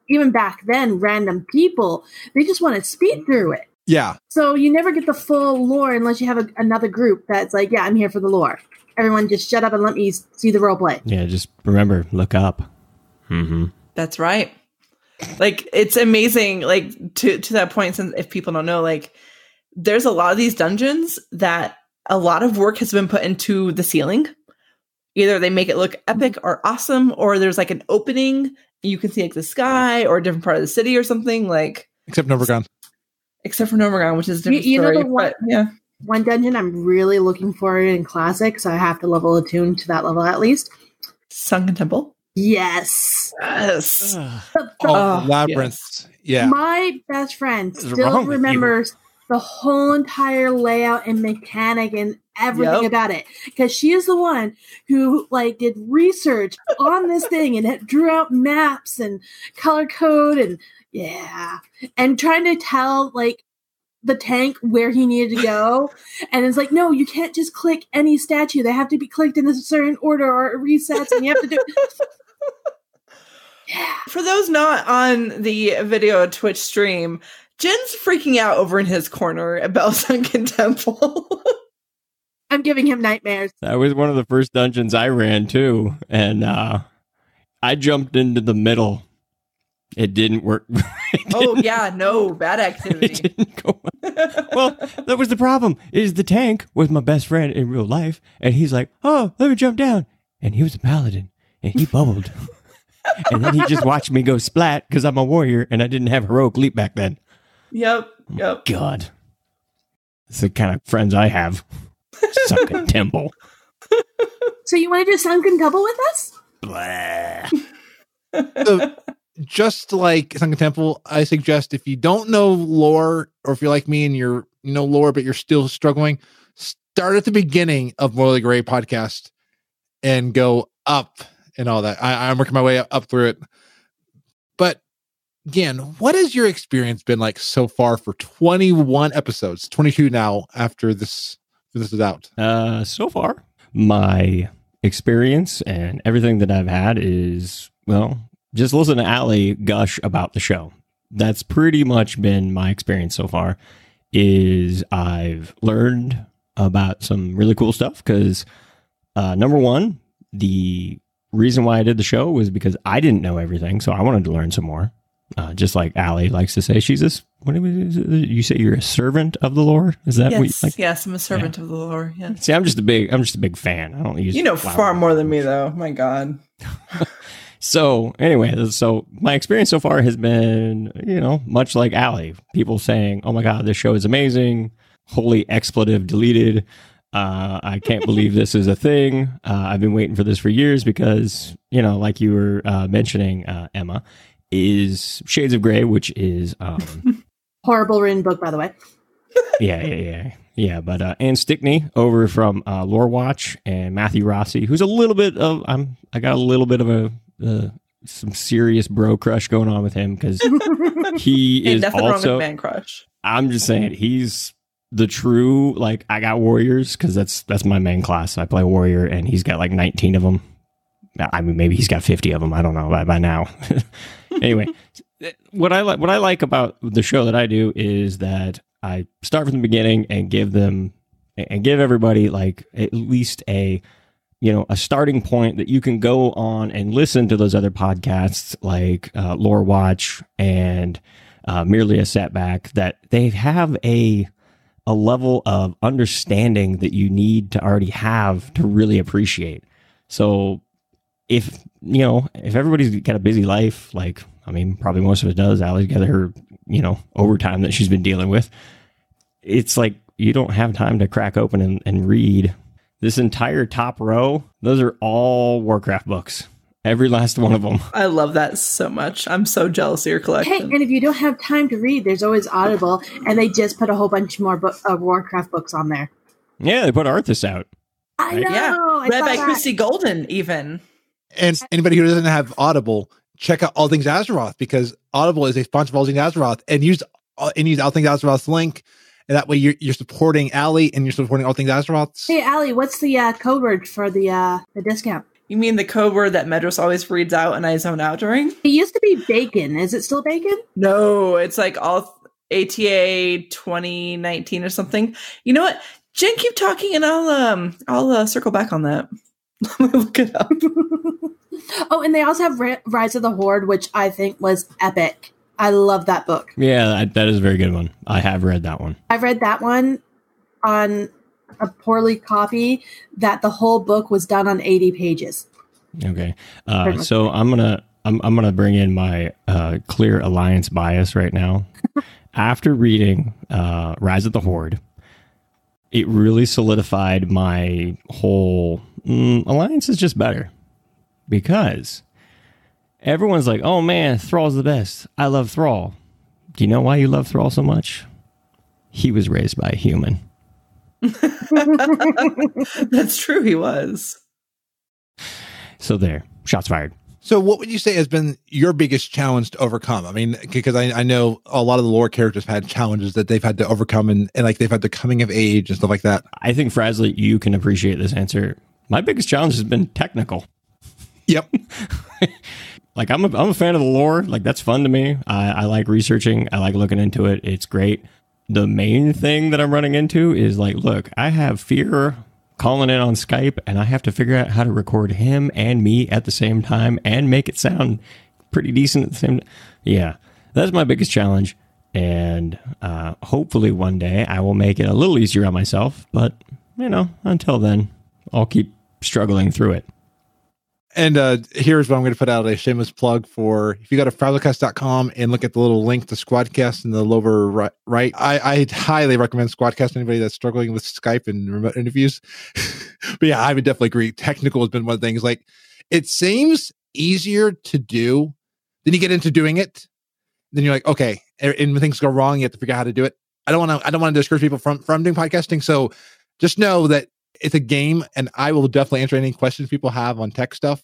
even back then random people they just want to speed through it yeah, so you never get the full lore unless you have a, another group that's like yeah i'm here for the lore everyone just shut up and let me see the role play Yeah, just remember, look up. Mm-hmm. That's right. Like it's amazing. Like to to that point, since if people don't know, like there's a lot of these dungeons that a lot of work has been put into the ceiling. Either they make it look epic or awesome, or there's like an opening you can see like the sky or a different part of the city or something. Like except Gnomeregan. except for Gnomeregan, which is a different You- you know story. the one- but yeah, one dungeon i'm really looking for it in classic so i have to level attune to that level at least Sunken Temple. yes Yes. The- the- Oh, labyrinth. Yeah, My best friend still wrong with you? remembers the whole entire layout and mechanic and everything Yep. about it because she is the one who like did research on this thing and it drew out maps and color code and yeah and trying to tell like the tank where he needed to go and it's like no you can't just click any statue they have to be clicked in a certain order or it resets and you have to do yeah For those not on the video Twitch stream, Gin's freaking out over in his corner about Sunken Temple. i'm giving him nightmares That was one of the first dungeons I ran too, and uh, I jumped into the middle. It didn't work. Oh yeah, no bad it activity. didn't go well, that was the problem. Is the tank was my best friend in real life, and he's like, "Oh, let me jump down," and he was a paladin, and he bubbled, and then he just watched me go splat because I'm a warrior and I didn't have heroic leap back then. Yep, oh yep. God, it's the kind of friends I have. Sunken temple. So you want to do Sunken Couple with us? Blah. So, just like Sunken Temple, I suggest if you don't know lore, or if you're like me and you're you know lore but you're still struggling, start at the beginning of Morally Grey podcast and go up and all that. I, I'm working my way up, up through it. But again, what has your experience been like so far for 21 episodes, 22 now after this this is out? Uh, so far, my experience and everything that I've had is well, just listen to Ali gush about the show. That's pretty much been my experience so far. Is I've learned about some really cool stuff because uh, number one, the reason why I did the show was because I didn't know everything, so I wanted to learn some more. Uh, just like Allie likes to say, she's this. What it? You say you're a servant of the Lord? Is that what you Yes, like? yes, I'm a servant of the Lord. Yeah. See, I'm just a big, I'm just a big fan. I don't use. You know far more than me, though. My God. So anyway, so my experience so far has been, you know, much like Ali. People saying, "Oh my god, this show is amazing!" Holy expletive deleted. Uh, I can't believe this is a thing. Uh, I've been waiting for this for years because, you know, like you were uh, mentioning, uh, Emma, is Shades of Grey, which is, um, Horrible written book, by the way. yeah, yeah, yeah, yeah. But uh, Anne Stickney over from uh, Lore Watch and Matthew Rossi, who's a little bit of I'm I got a little bit of a uh, some serious bro crush going on with him because he is nothing also. wrong with man crush. I'm just saying he's the true like I got warriors because that's that's my main class. I play warrior and he's got like 19 of them. I mean, maybe he's got 50 of them. I don't know by, by now. anyway, what I like what I like about the show that I do is that I start from the beginning and give them and give everybody like at least a you know a starting point that you can go on and listen to those other podcasts like uh, Lore Watch and uh, merely a setback that they have a a level of understanding that you need to already have to really appreciate. So if you know if everybody's got a busy life, like I mean, probably most of it does. Ali's got her you know overtime that she's been dealing with. It's like you don't have time to crack open and, and read this entire top row. Those are all Warcraft books. Every last one of them. I love that so much. I'm so jealous of your Hey, collection. and if you don't have time to read, there's always Audible, and they just put a whole bunch more book, of Warcraft books on there. Yeah, they put Arthas out. I Right. know. yeah, I read by that. Christie Golden. Even And anybody who doesn't have Audible, check out All Things Azeroth because Audible is a sponsor of All Things Azeroth, and use uh, and use All Things Azeroth's link, and that way you're you're supporting Ali and you're supporting All Things Azeroth. Hey, Ali, what's the uh, code word for the uh, the discount? you mean the code word that Medros always reads out and I zone out during? It used to be bacon. Is it still bacon? No, it's like all ATA 2019 or something. You know what? Gin, keep talking, and I'll um I'll uh, circle back on that. Let me look it up. Oh, and they also have Rise of the Horde, which I think was epic. I love that book. Yeah, that, is a very good one. I have read that one. I read that one on a poorly copy that the whole book was done on 80 pages. Okay. Uh, so I'm gonna I'm I'm gonna bring in my uh, clear alliance bias right now. After reading uh, Rise of the Horde, it really solidified my whole mm, alliance is just better because everyone's like, "Oh man, Thrall's the best. I love Thrall." Do you know why you love Thrall so much? He was raised by a human. That's true. He was. So there, shots fired. So, what would you say has been your biggest challenge to overcome? I mean, because I, I know a lot of the lore characters have had challenges that they've had to overcome, and, and like they've had the coming of age and stuff like that. I think Frazley, you can appreciate this answer. My biggest challenge has been technical. Yep. like I'm a, I'm a fan of the lore. Like that's fun to me. I, I like researching. I like looking into it. It's great. The main thing that I'm running into is like, look, I have fear calling in on Skype and I have to figure out how to record him and me at the same time and make it sound pretty decent at the same Yeah, that's my biggest challenge. And uh, hopefully one day I will make it a little easier on myself. But, you know, until then, I'll keep struggling through it. And uh, here's what I'm going to put out a shameless plug for if you go to frazzlecast.com and look at the little link to Squadcast in the lower right, right I, I highly recommend Squadcast anybody that's struggling with Skype and remote interviews. but yeah, I would definitely agree. Technical has been one of the things like it seems easier to do. Then you get into doing it. Then you're like, okay, and when things go wrong, you have to figure out how to do it. I don't want to, I don't want to discourage people from, from doing podcasting. So just know that it's a game and I will definitely answer any questions people have on tech stuff.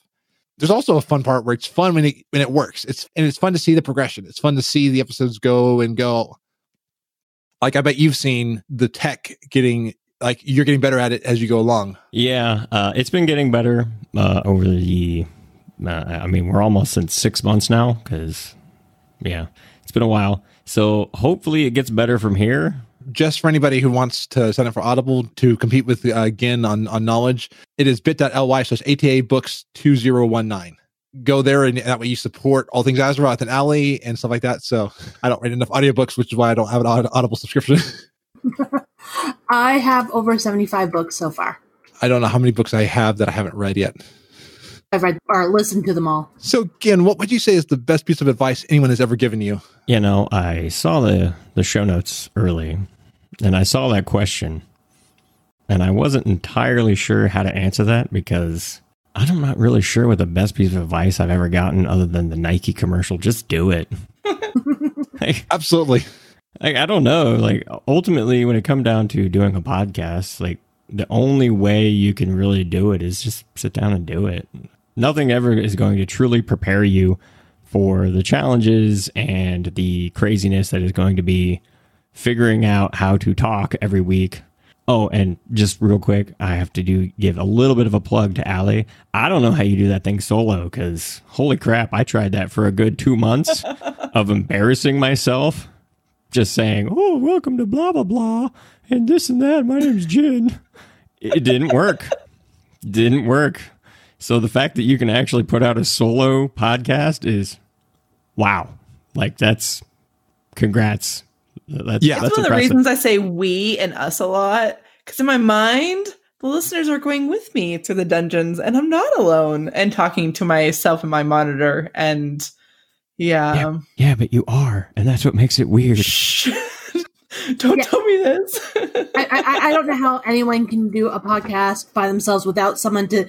There's also a fun part where it's fun when it when it works. It's and it's fun to see the progression. It's fun to see the episodes go and go. Like I bet you've seen the tech getting like you're getting better at it as you go along. Yeah, uh, it's been getting better uh, over the. Uh, I mean, we're almost in six months now because, yeah, it's been a while. So hopefully it gets better from here just for anybody who wants to sign up for Audible to compete with uh, again on on knowledge, it is bit.ly slash ATA books 2019. Go there and that way you support all things Azeroth and Ali and stuff like that. So I don't read enough audiobooks, which is why I don't have an Audible subscription. I have over 75 books so far. I don't know how many books I have that I haven't read yet. I've read or listened to them all. So, again, what would you say is the best piece of advice anyone has ever given you? You know, I saw the the show notes early, and I saw that question, and I wasn't entirely sure how to answer that because I'm not really sure what the best piece of advice I've ever gotten other than the Nike commercial. Just do it. like, Absolutely. Like, I don't know. Like ultimately, when it come down to doing a podcast, like the only way you can really do it is just sit down and do it. Nothing ever is going to truly prepare you for the challenges and the craziness that is going to be figuring out how to talk every week. Oh, and just real quick, I have to do give a little bit of a plug to Ali. I don't know how you do that thing solo because holy crap, I tried that for a good two months of embarrassing myself, just saying, "Oh, welcome to blah blah blah," and this and that. My name's Gin. It didn't work. Didn't work. So the fact that you can actually put out a solo podcast is wow. Like that's congrats. That's, yeah, that's, that's one of the reasons I say we and us a lot. Because in my mind, the listeners are going with me through the dungeons, and I'm not alone and talking to myself and my monitor. And yeah, yeah, yeah but you are, and that's what makes it weird. don't yeah. tell me this. I, I, I don't know how anyone can do a podcast by themselves without someone to.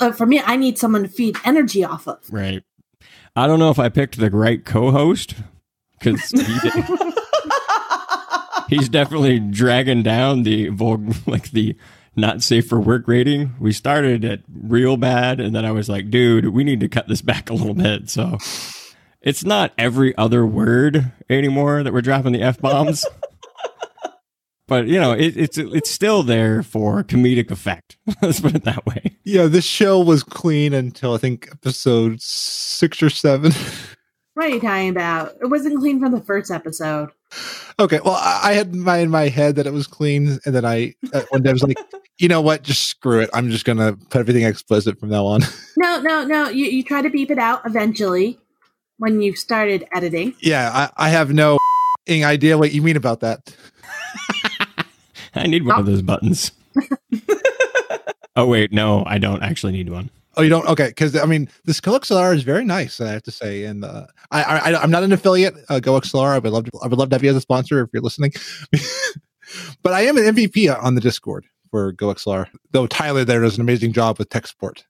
Uh, for me, I need someone to feed energy off of. Right. I don't know if I picked the right co-host because he's definitely dragging down the like the not safe for work rating. We started at real bad, and then I was like, dude, we need to cut this back a little bit. So it's not every other word anymore that we're dropping the f bombs. but you know, it, it's it's still there for comedic effect. Let's put it that way. Yeah, this show was clean until I think episode six or seven. What are you talking about? It wasn't clean from the first episode. Okay, well, I had my in my head that it was clean, and then I uh, one day I was like, you know what? Just screw it. I'm just gonna put everything explicit from now on. No, no, no. You you try to beep it out eventually when you started editing. Yeah, I, I have no idea what you mean about that. I need one oh. of those buttons. oh wait, no, I don't actually need one. Oh, you don't? Okay, because I mean, this GoXLR is very nice. I have to say, and uh, I, I, I'm not an affiliate. Uh, GoXLR. I would love to. I would love to have you as a sponsor if you're listening. but I am an MVP on the Discord for GoXLR. Though Tyler there does an amazing job with tech support,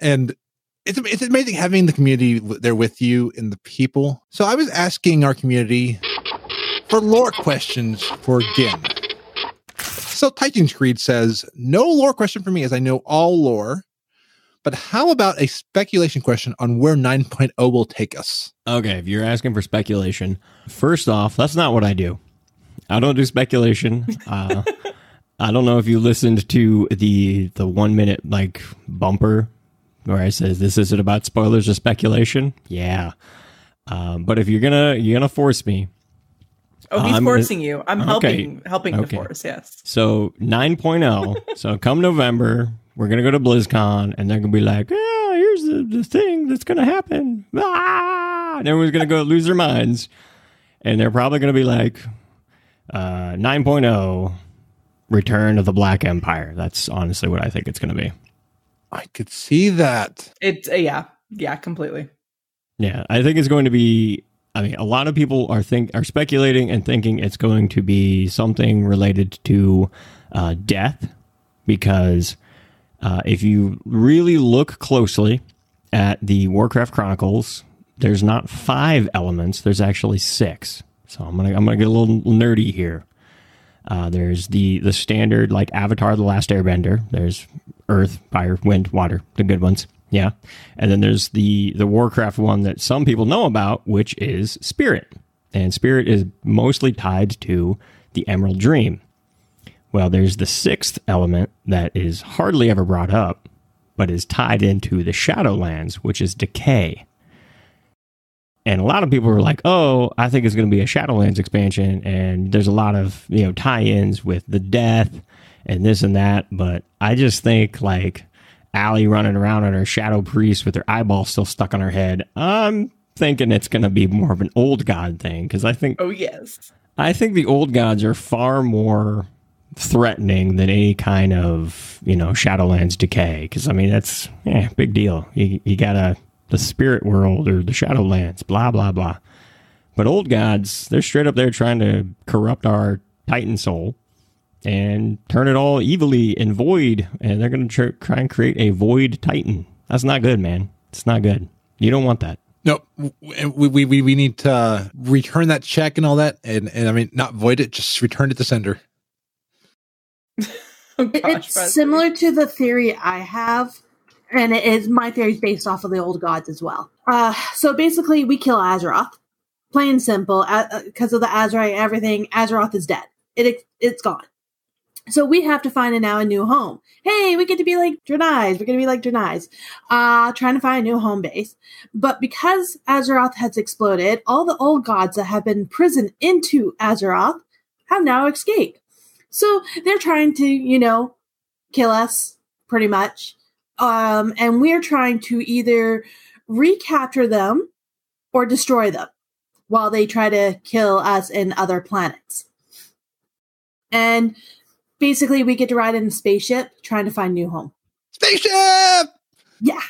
and it's it's amazing having the community there with you and the people. So I was asking our community for lore questions for Gin. So Titan Creed says, no lore question for me as I know all lore. But how about a speculation question on where 9.0 will take us? Okay, if you're asking for speculation, first off, that's not what I do. I don't do speculation. Uh, I don't know if you listened to the the one minute like bumper where I says this isn't about spoilers or speculation. Yeah, um, but if you're gonna you're gonna force me, Oh, he's I'm- forcing you. I'm Okay. helping helping the Okay. force. Yes. So 9.0. so come November, we're gonna go to BlizzCon, and they're gonna be like, "Yeah, here's the, the thing that's gonna happen." Ah! And everyone's gonna go lose their minds, and they're probably gonna be like, uh, "9.0, Return of the Black Empire." That's honestly what I think it's gonna be. I could see that. It's uh, yeah, yeah, completely. Yeah, I think it's going to be. I mean, a lot of people are think are speculating and thinking it's going to be something related to uh, death, because uh, if you really look closely at the Warcraft Chronicles, there's not five elements. There's actually six. So I'm gonna I'm gonna get a little nerdy here. Uh, there's the the standard like Avatar: The Last Airbender. There's Earth, Fire, Wind, Water, the good ones. Yeah, and then there's the the Warcraft one that some people know about, which is Spirit, and Spirit is mostly tied to the Emerald Dream. Well, there's the sixth element that is hardly ever brought up, but is tied into the Shadowlands, which is decay. And a lot of people were like, "Oh, I think it's going to be a Shadowlands expansion," and there's a lot of you know tie-ins with the death and this and that. But I just think like Ali running around on her Shadow Priest with her eyeball still stuck on her head. I'm thinking it's going to be more of an old god thing because I think Oh yes. I think the old gods are far more threatening than any kind of you know Shadowlands decay. Because I mean that's yeah big deal. You you got a the spirit world or the Shadowlands, blah blah blah. But old gods, they're straight up there trying to corrupt our Titan soul and turn it all evilly and void, and they're going to tr- try and create a void Titan. That's not good, man. It's not good. You don't want that. No, we, we, we, we need to uh, return that check and all that. And, and I mean, not void it, just return it to sender. Oh, gosh, it's similar to the theory I have, and it is my theory is based off of the old gods as well. Uh, so basically, we kill Azeroth, plain and simple, because of the Azerite and everything. Azeroth is dead. It it's gone. So we have to find a now a new home. Hey, we get to be like Draenei's. We're gonna be like Draenei's, uh, trying to find a new home base. But because Azeroth has exploded, all the old gods that have been prisoned into Azeroth have now escaped. So they're trying to, you know, kill us pretty much. Um, and we're trying to either recapture them or destroy them while they try to kill us in other planets. And basically, we get to ride in a spaceship trying to find new home. Spaceship! Yeah.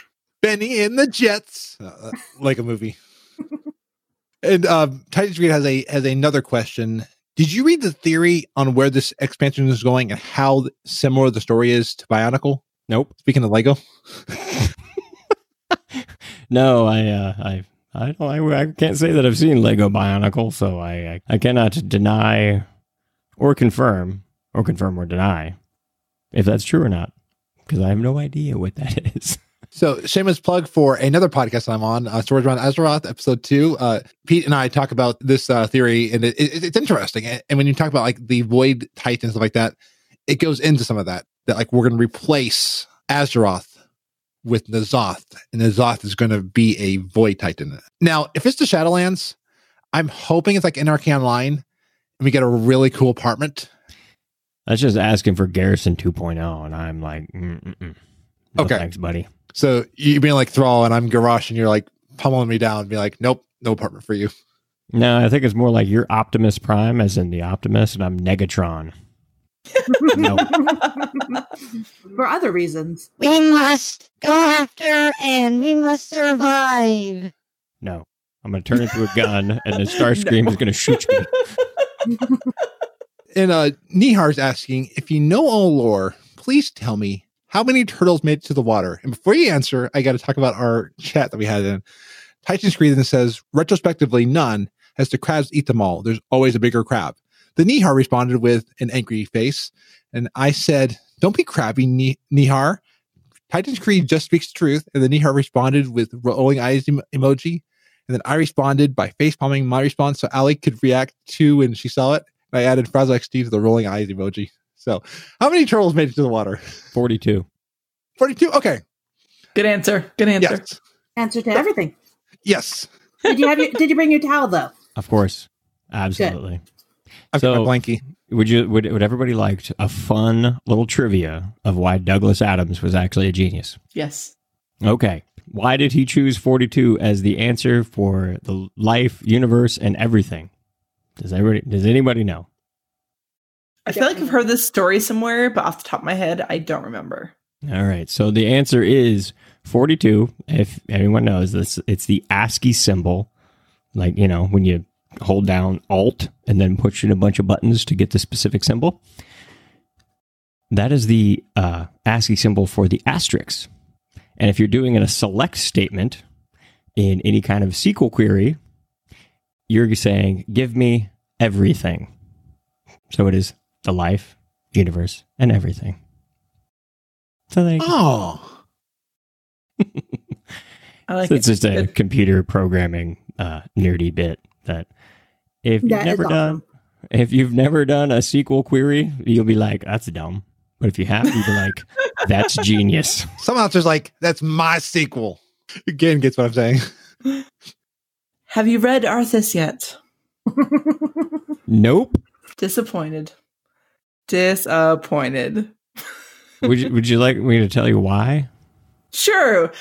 Bennie and the Jets. Uh, like a movie. and um, Titan's Greed has a has another question. Did you read the theory on where this expansion is going and how similar the story is to Bionicle? Nope. Speaking of Lego, No, I, uh, I, I don't. I, I can't say that I've seen Lego Bionicle, so I, I, I cannot deny or confirm, or confirm or deny, if that's true or not, because I have no idea what that is. So, shameless plug for another podcast I'm on, uh, Stories Around Azeroth, episode two. Uh, Pete and I talk about this uh, theory, and it, it, it's interesting. And, and when you talk about like the Void Titan stuff like that, it goes into some of that. That like we're going to replace Azeroth with N'Zoth, and N'Zoth is going to be a Void Titan. Now, if it's the Shadowlands, I'm hoping it's like Anarchy Online, and we get a really cool apartment. That's just asking for Garrison 2.0, and I'm like, mm-mm. No Okay. thanks, buddy. So you being like Thrall, and I'm Garrosh, and you're like pummeling me down, and be like, nope, no apartment for you. No, I think it's more like you're Optimus Prime, as in the Optimus, and I'm Negatron. no, For other reasons. We must go after and we must survive. no. I'm going to turn into a gun, and then Starscream is going to shoot me. And uh Nihar's asking, if you know all lore, please tell me how many turtles made it to the water. And before you answer, I got to talk about our chat that we had in. Titan Screeden says, retrospectively, none, as the crabs eat them all. There's always a bigger crab. The Nihar responded with an angry face. And I said, don't be crabby, Ni- Nihar. Titan's Creed just speaks the truth. And the Nihar responded with rolling eyes em- emoji. And then I responded by face palming my response so Ali could react to when she saw it. I added Frazzle XD to the rolling eyes emoji. So, how many turtles made it to the water? 42. 42? Okay. Good answer. Good answer. Yes. Answer to everything. Yes. Did you have your, did you bring your towel though? Of course. Absolutely. I've So- got my blankie. Would you would would everybody like a fun little trivia of why Douglas Adams was actually a genius? Yes. Okay. Why did he choose 42 as the answer for the life, universe, and everything? Does everybody does anybody know? I feel like I've heard this story somewhere, but off the top of my head, I don't remember. All right. So the answer is 42. If anyone knows this, it's the ASCII symbol. Like, you know, when you hold down Alt and then push in a bunch of buttons to get the specific symbol. That is the uh, ASCII symbol for the asterisk. And if you're doing a select statement in any kind of SQL query, you're saying, give me everything. So it is the life, universe, and everything. So there you. Oh, I like So it. it's just a Good. computer programming uh, nerdy bit that if you've That is never done awesome. if you've never done a SQL query, you'll be like, "That's dumb." But if you have, you'll be like, "That's genius." somehow it's just like that's my sequel. Again, gets what I'm saying. Have you read Arthas yet? Nope. Disappointed. Disappointed. Would you, would you like me to tell you why? Sure.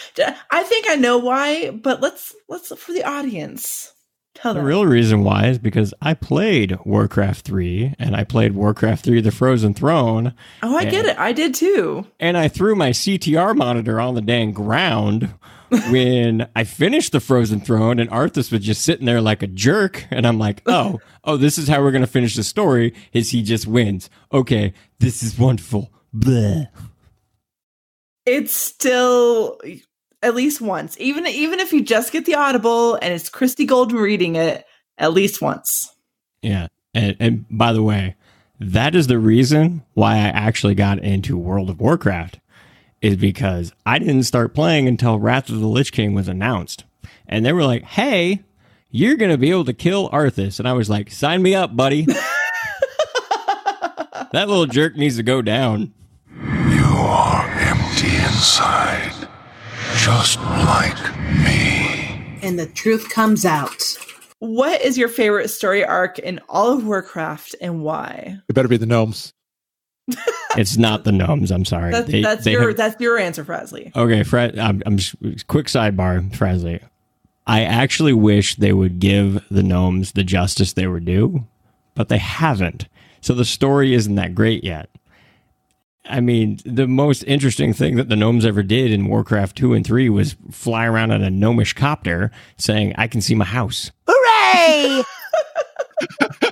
I think I know why, but let's let's for the audience. Tell The them. real reason why is because I played Warcraft 3 and I played Warcraft 3 The Frozen Throne oh, I get it. I did too. and I threw my CTR monitor on the dang ground when I finished the Frozen Throne, and Arthas was just sitting there like a jerk, and I'm like, oh, oh, this is how we're gonna finish the story: is he just wins? Okay, this is wonderful. Bleh. It's still at least once. Even even if you just get the audible and it's Christie Golden reading it, at least once. Yeah, and, and by the way, that is the reason why I actually got into World of Warcraft, is because I didn't start playing until Wrath of the Lich King was announced, and they were like, "Hey, you're gonna be able to kill Arthas," and I was like, "Sign me up, buddy." that little jerk needs to go down. You are empty inside, just like me. and the truth comes out. What is your favorite story arc in all of Warcraft and why? It better be the gnomes. It's not the gnomes. I'm sorry. That's, They- that's they your have- that's your answer, Frazley. Okay, Fred. I'm, I'm just- quick sidebar, Frazley. I actually wish they would give the gnomes the justice they were due, but they haven't. So the story isn't that great yet. I mean, the most interesting thing that the gnomes ever did in Warcraft 2 and 3 was fly around on a gnomish copter saying, I can see my house. Hooray!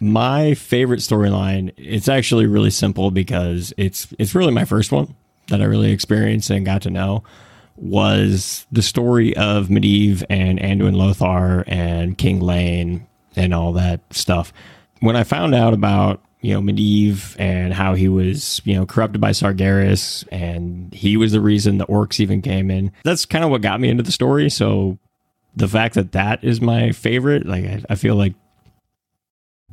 My favorite storyline, it's actually really simple because it's it's really my first one that I really experienced and got to know was the story of Medivh and Anduin Lothar and King Llane and all that stuff. When I found out about, you know, Medivh and how he was, you know, corrupted by Sargeras and he was the reason the orcs even came in. That's kind of what got me into the story. So the fact that that is my favorite, like I, I feel like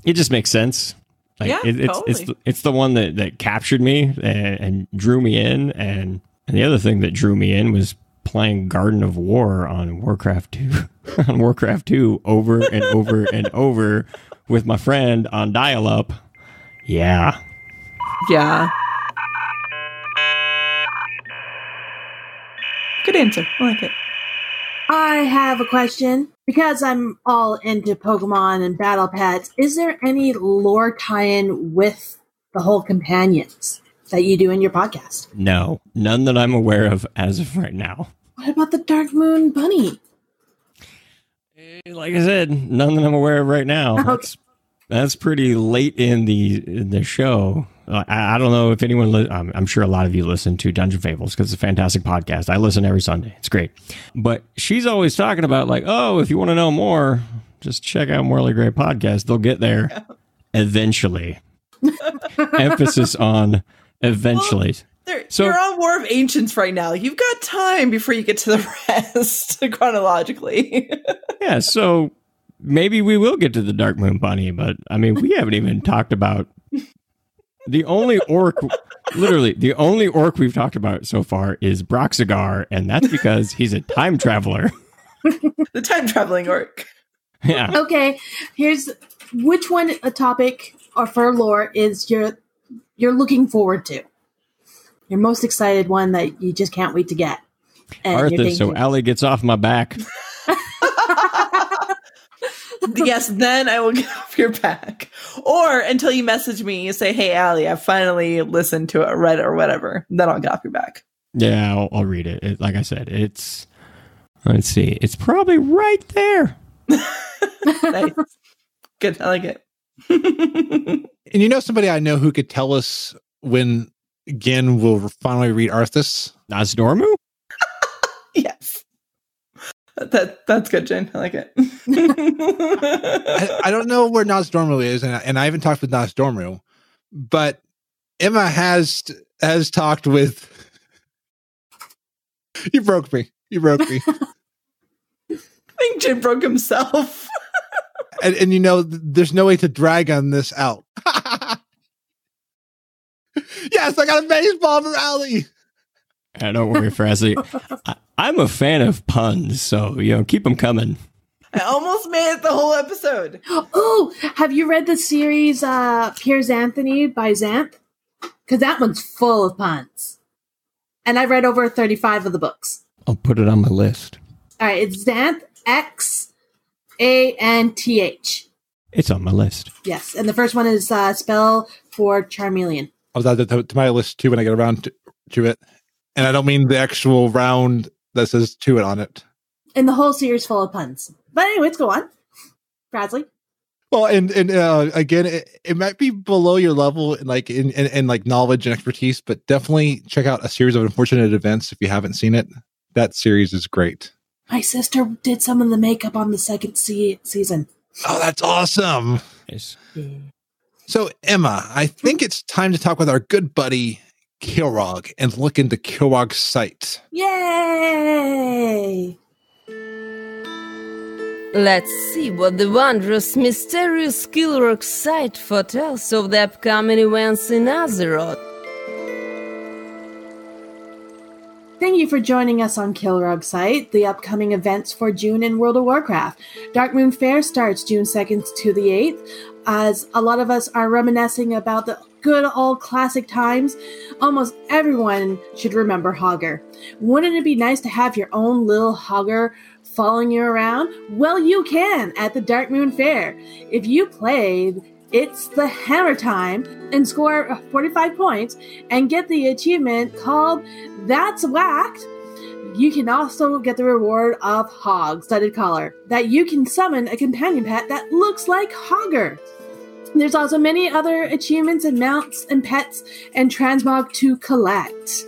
it just makes sense. Like Yeah, it, it's it's totally. the, it's the one that that captured me and, and drew me in, and, and the other thing that drew me in was playing Garden of War on Warcraft two on Warcraft two over and over and over with my friend on dial up. Yeah, Yeah. Good answer. I like it. I have a question. Because I'm all into Pokemon and battle pets, is there any lore tie in with the whole companions that you do in your podcast? no, none that I'm aware of as of right now. What about the Dark Moon Bunny? Eh, like I said, none that I'm aware of right now. Okay. That's, that's pretty late in the in the show. Uh, I, I don't know if anyone. Li- I'm, I'm sure a lot of you listen to Dungeon Fables because it's a fantastic podcast. I listen every Sunday. It's great. But she's always talking about like, oh, if you want to know more, just check out Morally Grey podcast. They'll get there eventually. Emphasis on eventually. There, So- you're on War of Ancients right now. You've got time before you get to the rest chronologically. Yeah, so maybe we will get to the Dark Moon Bunny, but I mean, we haven't even talked about the only orc. Literally, the only orc we've talked about so far is Broxigar, and that's because he's a time traveler. the time traveling orc. Yeah, Okay, here's which one a topic or for lore is your you're looking forward to? Your most excited one that you just can't wait to get. And you're Arthur, so thinking- Ali gets off my back. Yes, then I will get off your back. Or until you message me, you say, "Hey, Ali, I finally listened to it, read it, or whatever." Then I'll get off your back. Yeah, I'll, I'll read it. it. Like I said, it's let's see, it's probably right there. nice. Good. I like it. And you know somebody I know who could tell us when Gin will finally read Arthas? Nosdormu? That that's good, Gin. I like it. I, I don't know where Nosdormu is, and I, and I haven't talked with Nosdormu, but Emma has has talked with. you broke me. You broke me. I think Jim broke himself. and, and you know, there's no way to drag on this out. yes, I got a baseball for Ali. Uh, don't worry, Frazley. I, I'm a fan of puns, so you know, keep them coming. I almost made it the whole episode. Oh, have you read the series uh Piers Anthony by Xanth? Because that one's full of puns. And I've read over 35 of the books. I'll put it on my list. All right, it's Xanth X A N T H. It's on my list. Yes, and the first one is uh, spell for Chameleon. I was added to, to my list too when I get around to, to it, and I don't mean the actual round that says to it on it. And the whole series full of puns. But anyways, go on. Bradley. Well, and and uh, again, it, it might be below your level, in like in, in in like knowledge and expertise, but definitely check out a series of unfortunate events if you haven't seen it. That series is great. My sister did some of the makeup on the second se- season. Oh, that's awesome. Yes. So, Emma, I think it's time to talk with our good buddy Kilrog and look into Kilrog's site. Yay! Let's see what the wondrous, mysterious Skillrock site foretells of the upcoming events in Azeroth. Thank you for joining us on Kilrog site, the upcoming events for June in World of Warcraft. Darkmoon Faire starts June 2nd to the 8th. As a lot of us are reminiscing about the good old classic times, almost everyone should remember Hogger. Wouldn't it be nice to have your own little Hogger following you around? Well, you can at the Darkmoon Faire. If you played it's the hammer time and score 45 points and get the achievement called That's Whacked. You can also get the reward of Hog Studded Collar that you can summon a companion pet that looks like Hogger. There's also many other achievements and mounts and pets and transmog to collect.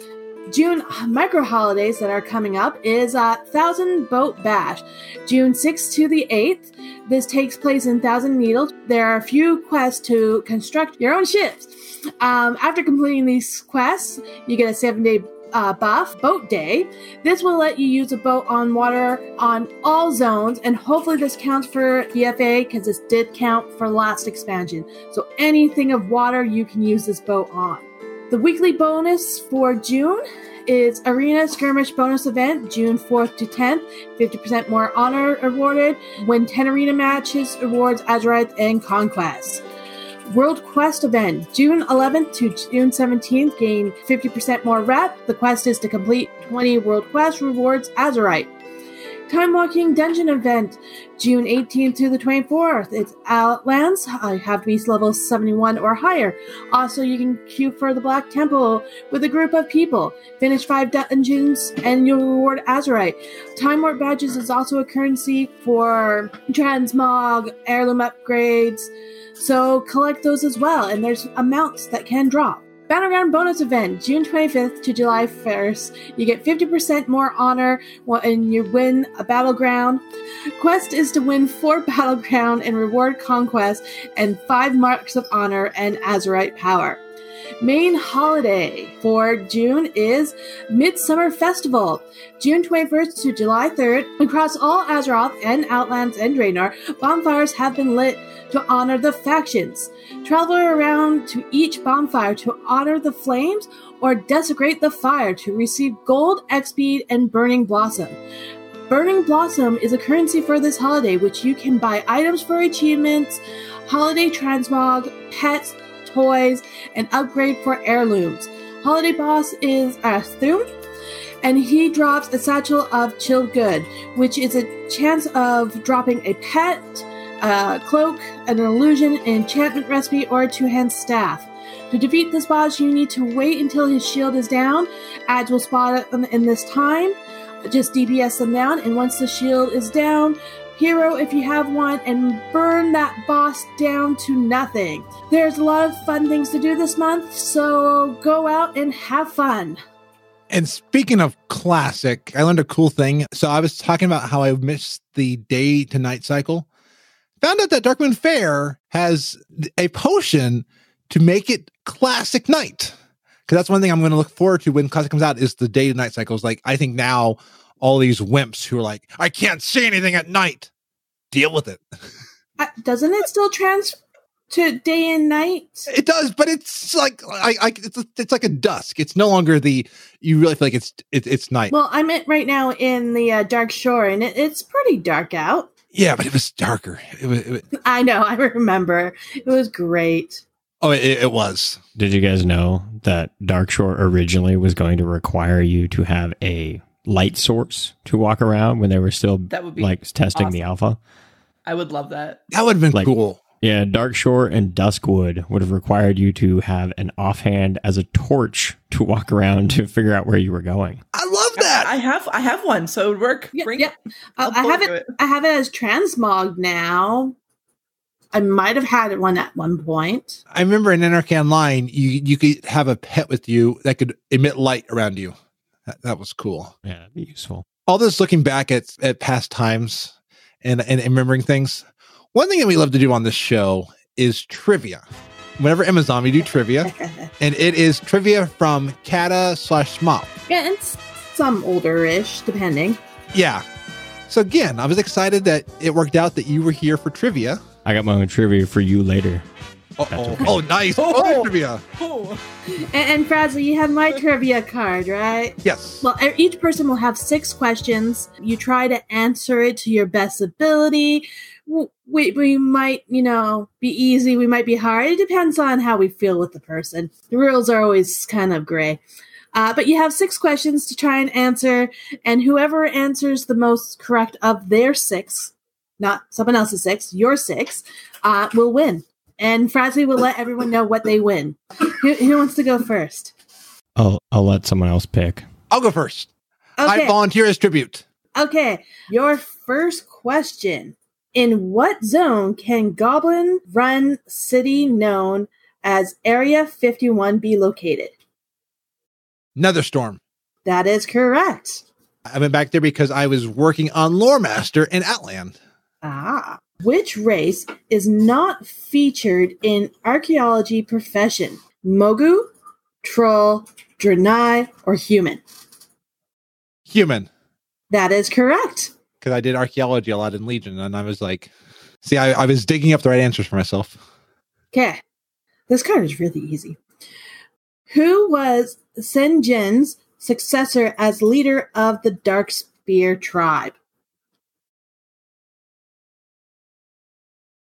June micro holidays that are coming up is uh, Thousand Boat Bash, June 6th to the 8th. This takes place in Thousand Needles. There are a few quests to construct your own ships. Um, after completing these quests, you get a seven day uh, buff, Boat Day. This will let you use a boat on water on all zones, and hopefully this counts for BFA because this did count for last expansion. So anything of water you can use this boat on. The weekly bonus for June is Arena Skirmish bonus event, June 4th to 10th. 50% more honor awarded. Win 10 arena matches, awards Azerite and Conquest. World Quest event, June 11th to June 17th, gain 50% more rep. The quest is to complete 20 World Quest rewards Azerite. Time Walking Dungeon event, June 18th to the 24th. It's Outlands. I have to be level 71 or higher. Also, you can queue for the Black Temple with a group of people. Finish five dungeons and you'll reward Azerite. Time Warp Badges is also a currency for transmog, heirloom upgrades. So collect those as well, and there's amounts that can drop. Battleground bonus event, June 25th to July 1st. You get 50% more honor when you win a battleground. Quest is to win 4 battleground and reward conquest and 5 marks of honor and Azerite power. Main holiday for June is Midsummer Festival. June 21st to July 3rd, across all Azeroth and Outlands and Draenor, bonfires have been lit to honor the factions. Travel around to each bonfire to honor the flames or desecrate the fire to receive gold, XP, and burning blossom. Burning Blossom is a currency for this holiday, which you can buy items for achievements, holiday transmog, pets, toys, and upgrade for heirlooms. Holiday boss is Ahune, and he drops a satchel of chilled good, which is a chance of dropping a pet, a cloak, an illusion, an enchantment recipe, or a two-hand staff. To defeat this boss, you need to wait until his shield is down. Ads will spot them in this time. Just DPS them down, and once the shield is down, hero if you have one, and burn that boss down to nothing. There's a lot of fun things to do this month, so go out and have fun. And speaking of classic, I learned a cool thing. So I was talking about how I missed the day to night cycle. Found out that Darkmoon Faire has a potion to make it classic night. Because that's one thing I'm going to look forward to when classic comes out is the day to night cycles. Like I think now all these wimps who are like, I can't see anything at night. Deal with it. Uh, doesn't it still trans to day and night? It does, but it's like I, I it's, it's like a dusk. It's no longer the you really feel like it's it, it's night. Well, I'm at right now in the uh, Darkshore, and it, it's pretty dark out. yeah, but it was darker. It was, it was I know. I remember. It was great. oh, it, it was. Did you guys know that Darkshore originally was going to require you to have a light source to walk around when they were still That would be like testing the alpha? I would love that. That would have been Like- cool. Yeah, Darkshore and Duskwood would have required you to have an offhand as a torch to walk around to figure out where you were going. I love that. I have I have one, so it would work. Yeah, Bring yeah. it. Uh, I'll have borrow it. I have it as transmog now. I might have had one at one point. I remember in Anarchy Online, you you could have a pet with you that could emit light around you. That, that was cool. Yeah, that'd be useful. All this looking back at at past times and, and remembering things. One thing that we love to do on this show is trivia. Whenever Amazon, we do trivia, and it is trivia from Kata slash Smop. Yeah, and some older-ish, depending. Yeah. So again, I was excited that it worked out that you were here for trivia. I got my own trivia for you later. Oh, oh, nice. Oh, trivia. Oh, And, and Frazzle, you have my trivia card, right? Yes. Well, each person will have six questions. You try to answer it to your best ability. We, we might, you know, be easy. We might be hard. It depends on how we feel with the person. The rules are always kind of gray. Uh, but you have six questions to try and answer, and whoever answers the most correct of their six, not someone else's six, your six, uh, will win. And Frazley will let everyone know what they win. Who, who wants to go first? I'll I'll let someone else pick. I'll go first. Okay. I volunteer as tribute. Okay, your first question. In what zone can Goblin Run City known as Area 51 be located? Netherstorm. That is correct. I went back there because I was working on Lore Master in Outland. Ah. Which race is not featured in archaeology profession? Mogu, Troll, Draenei, or Human? Human. That is correct. Because I did archaeology a lot in Legion, and I was like, see, I, I was digging up the right answers for myself. Okay. This card is really easy. Who was Sen'jin's successor as leader of the Darkspear tribe?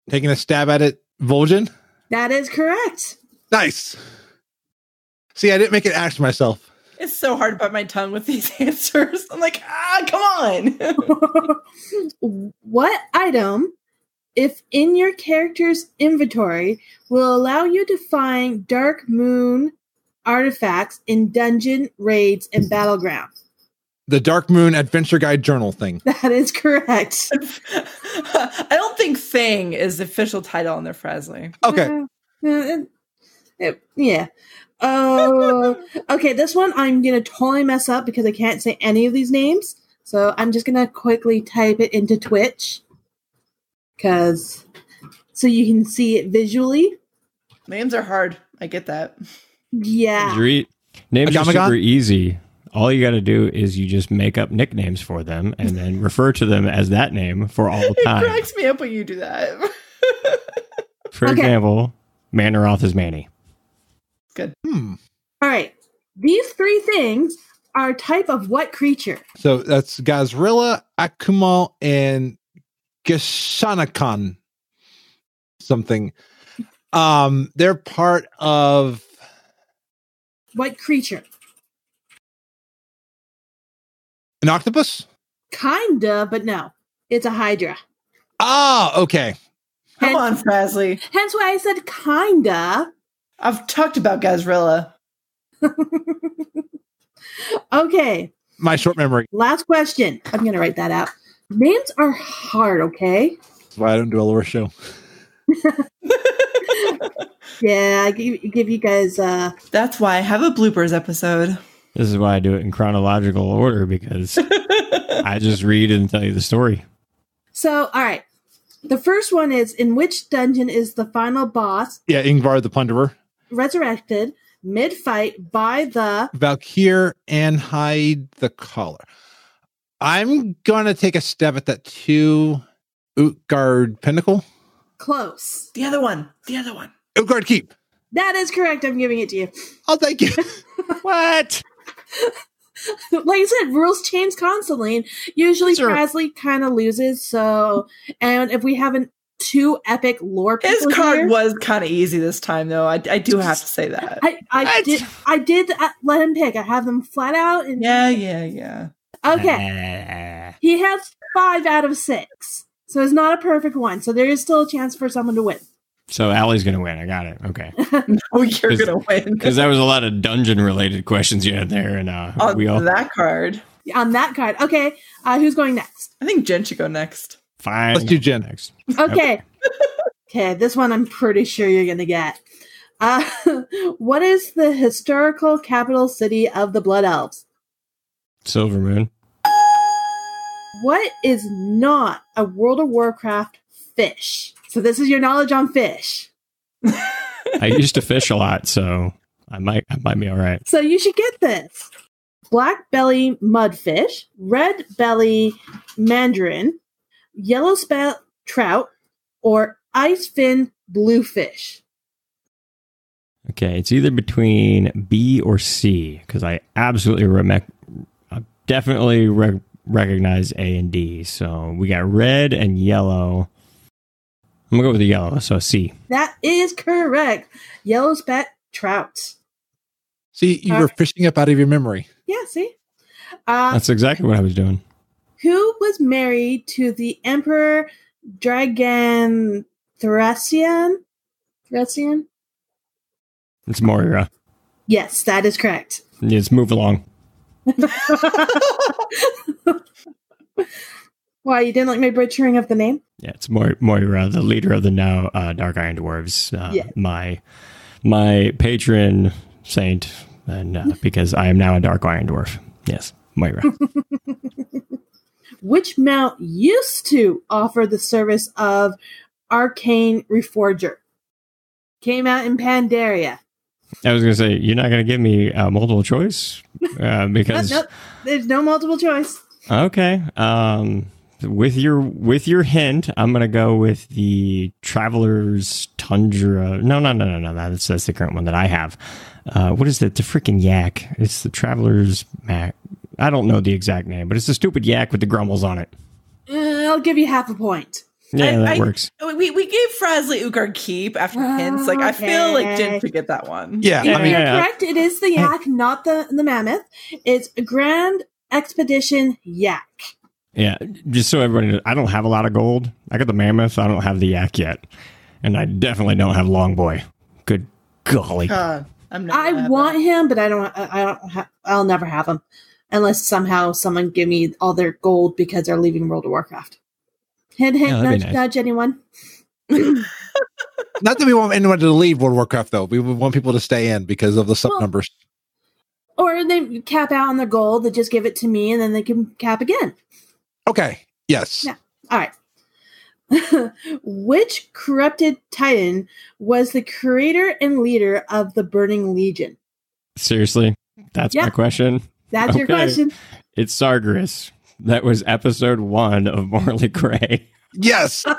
Taking a stab at it, Vol'jin. That is correct. Nice. See, I didn't make it ask myself. it's so hard to bite my tongue with these answers. I'm like, ah, come on. what item, if in your character's inventory, will allow you to find Darkmoon artifacts in dungeon, raids, and battleground? The Darkmoon Adventure Guide Journal thing. That is correct. I don't think Thing is the official title on their Frazley. Okay. Uh, it- it- yeah. Oh, okay. This one I'm gonna totally mess up because I can't say any of these names. So I'm just gonna quickly type it into Twitch, because so you can see it visually. Names are hard. I get that. Yeah. Re- names are super easy. All you got to do is you just make up nicknames for them and then refer to them as that name for all the It cracks me up when you do that. For Okay. example, Mannoroth is Manny. Good. Hmm. All right. These three things are type of what creature? So that's Gahz'rilla, Aku'mai, and Gishanakan. Something. Um, they're part of What creature? An octopus. Kinda, but no. It's a hydra. Ah, okay. Come on, Frazley. Hence why I said kinda. I've talked about Gahz'rilla. Okay. My short memory. Last question. I'm gonna write that out. Names are hard, okay? That's why I don't do a lore show. Yeah, I give, give you guys uh That's why I have a bloopers episode. This is why I do it in chronological order because I just read and tell you the story. so all right. The first one is in which dungeon is the final boss Yeah, Ingvar the Plunderer, resurrected mid fight by the Valkyr, and Hide the Collar. I'm gonna take a stab at that two Utgard Pinnacle. close. The other one. The other one. Utgard Keep. That is correct. I'm giving it to you. Oh, thank you. what? like I said, rules change constantly. And usually Sure. Presley kind of loses. So, and if we haven't two epic lore His card here- was kind of easy this time, though. I, I do have to say that. I, I did I did uh, let him pick. I have them flat out. And Yeah, yeah, yeah. okay, he has five out of six, so it's not a perfect one. So there is still a chance for someone to win. So Ali's going to win. I got it. Okay. Oh, you're gonna win Because that was a lot of dungeon related questions you had there. And uh, on we all. that card. On that card, okay. Uh, who's going next? I think Gin should go next. Fine. Let's do Gin. Next. Okay, okay. This one I'm pretty sure you're gonna get. Uh, what is the historical capital city of the Blood Elves? Silvermoon. What is not a World of Warcraft fish? So this is your knowledge on fish. I used to fish a lot, so I might I might be all right. So you should get this. Black belly mudfish, red belly mandarin, yellow spout trout, or ice fin bluefish. Okay, it's either between B or C because I absolutely rem- I definitely re- recognize A and D. So we got red and yellow. I'm gonna go with the yellow, so C. That is correct. Yellow spout trout. See, you Uh, were fishing up out of your memory. Yeah, see? Uh, That's exactly what I was doing. who was married to the Emperor Dragon Thracian? Thracian? It's Moira. Yes, that is correct. Let's move along. Why, you didn't like my butchering of the name? Yeah, it's Mo- Moira, the leader of the now uh, Dark Iron Dwarves. Uh, Yeah. My my patron saint, and uh, because I am now a Dark Iron Dwarf. Yes, Moira. Which mount used to offer the service of Arcane Reforger? Came out in Pandaria. I was gonna say you're not gonna give me uh, multiple choice uh, No, because no, there's no multiple choice. okay. Um, with your with your hint, I'm gonna go with the Traveler's Tundra. No, no, no, no, no. That's that's the current one that I have. Uh, what is it? The freaking yak. It's the Traveler's Mac. I don't know the exact name, but it's the stupid yak with the grumbles on it. Uh, I'll give you half a point. Yeah, I- that I- works. We, we gave Frazley Ugar Keep after hints. Like, I feel like Gin Okay. should that one. Yeah, You're I mean, correct. It is the yak, not the, the mammoth. It's a Grand Expedition Yak. Yeah, just so everybody knows, I don't have a lot of gold. I got the mammoth. I don't have the yak yet, and I definitely don't have long boy. Good golly. Uh, I'm not. I want him, but I don't. I I don't. Ha- I'll never have him unless somehow someone give me all their gold because they're leaving World of Warcraft. Hint, hint, Yeah, nudge, nice. nudge. Anyone? not that we want anyone to leave World of Warcraft, though. We want people to stay in because of the sub Well- numbers. Or they cap out on their gold. They just give it to me, and then they can cap again. Okay. Yes. Yeah. All right. Which corrupted titan was the creator and leader of the Burning Legion? Seriously, that's Yeah. my question. That's your Okay. question. It's Sargeras. That was episode one of Morally Grey. Yes.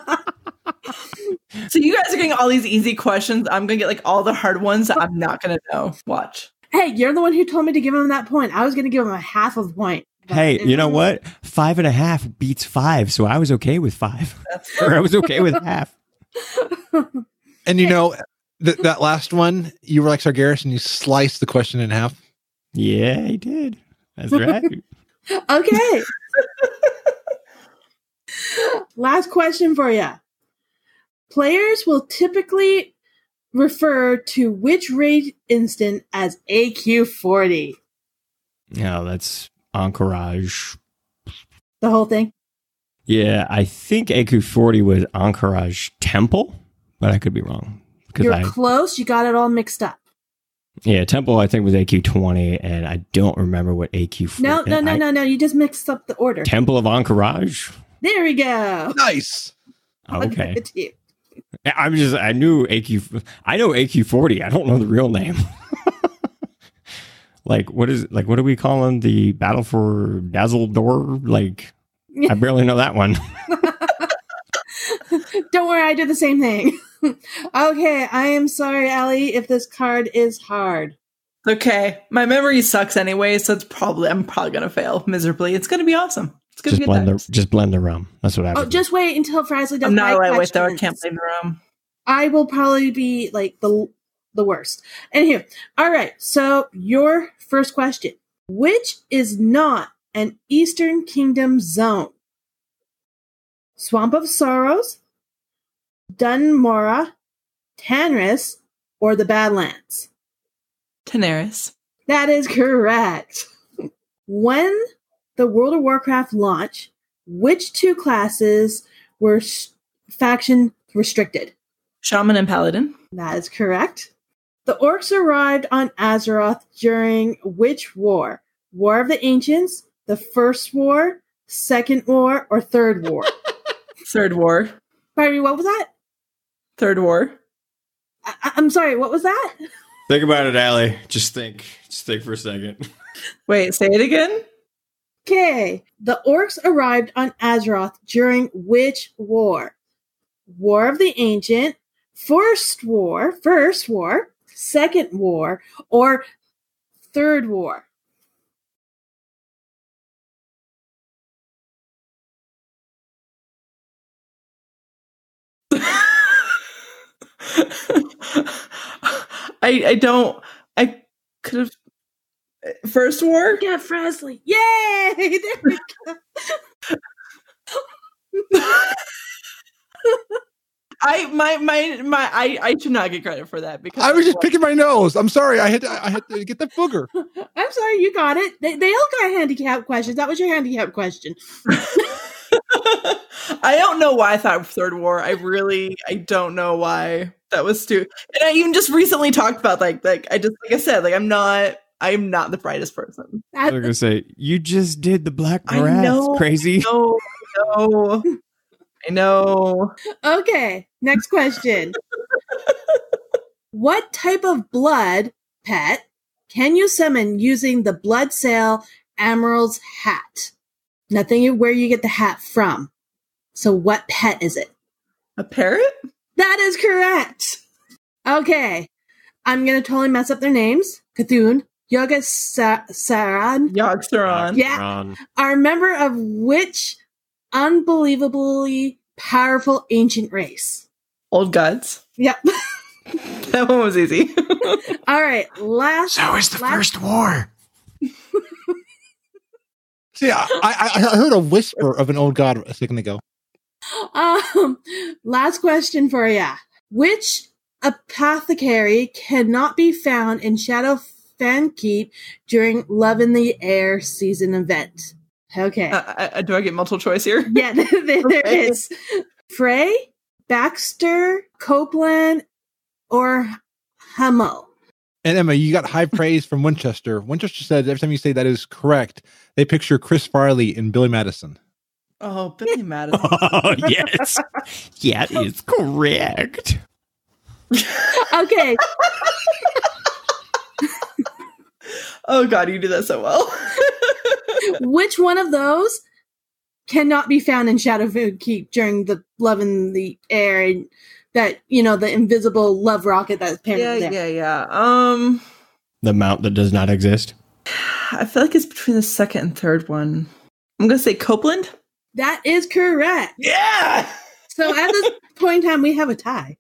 So you guys are getting all these easy questions. I'm gonna get like all the hard ones I'm not gonna know. Watch. Hey, you're the one who told me to give him that point. I was going to give him a half of a point. But- Hey, you know what? Five and a half beats five, so I was okay with five. or I was okay with half. And you know, th- that last one, you were like Sargeras and you sliced the question in half. Yeah, he did. That's right. Okay. Last question for you. Players will typically refer to which raid instant as AQ40? no, that's Ahn'Qiraj. The whole thing? Yeah, I think AQ40 was Ahn'Qiraj Temple, but I could be wrong. You're I, close. You got it all mixed up. yeah, Temple I think was AQ20, and I don't remember what AQ40. No, no, no, I- no, no. You just mixed up the order. Temple of Ahn'Qiraj. There we go. Nice. Oh, I'll give Okay, it to you. I'm just I knew AQ. I know AQ40. I don't know the real name. like what is like what do we call him? The Battle for Dazar'alor? Like I barely know that one. Don't worry, I did the same thing. okay, I am sorry, Ali, if this card is hard. Okay, my memory sucks anyway, so it's probably I'm probably gonna fail miserably. It's gonna be awesome. It's gonna just be blend the just blend the rum. That's what I Oh, would. just wait until Frazley does I'm not my a lightweight though. I can't blame the room. I will probably be like the the worst. Anywho, all right. So your first question: Which is not an Eastern Kingdom zone? Swamp of Sorrows, Dunmora, Tanaris, or the Badlands? Tanaris. That is correct. When the World of Warcraft launch, which two classes were s- faction restricted? Shaman and Paladin. That is correct. The orcs arrived on Azeroth during which war? War of the Ancients, the First War, Second War, or Third War? Third War. Pardon what was that? Third War. I- I- I'm sorry, what was that? Think about it, Ali. Just think. Just think for a second. Wait, say it again. Okay. The orcs arrived on Azeroth during which war? War of the Ancient, First War, First War, Second War, or Third War? I I don't. I could have. First War. Yeah, Frazley. Yay! There we go. I my my my I I should not get credit for that because I was just picking my nose. I'm sorry. I had to, I had to get the booger. I'm sorry, you got it. They, they all got handicap questions. That was your handicap question. I don't know why I thought Third War. I really I don't know why that was too. And I even just recently talked about like like I just like I said like I'm not I'm not the brightest person. I was gonna say you just did the Black I Wrath, know, crazy. No, no, I know. Okay, next question. what type of blood pet can you summon using the Blood Sail Emerald's hat? Nothing where you get the hat from. So, what pet is it? A parrot? That is correct. Okay, I'm gonna totally mess up their names. Cthulhu, Yoga Sa- Saran, Yogg Saron. Yeah. are a member of which unbelievably powerful ancient race? Old gods. Yep. That one was easy. All right, last. So is the last- first war. See, I, I, I heard a whisper of an old god a second ago. Um, last question for you. Which apothecary cannot be found in Shadowfang Keep during Love in the Air season event? Okay. Uh, uh, do I get multiple choice here? yeah, there, there okay. is. Frye, Baxter, Copeland, or Hummel. And Emma, you got high praise from Winchester. Winchester said every time you say that is correct, they picture Chris Farley and Billy Madison. Oh, Billy Madison. Oh yes, that is correct. Okay, oh God, you do that so well. which one of those cannot be found in Shadowfang Keep during the Love in the Air and that, you know, the invisible love rocket that's yeah, apparently there? yeah, yeah. Um, The mount that does not exist. I feel like it's between the second and third one. I'm gonna say Copeland. That is correct. Yeah. So at this point in time, we have a tie.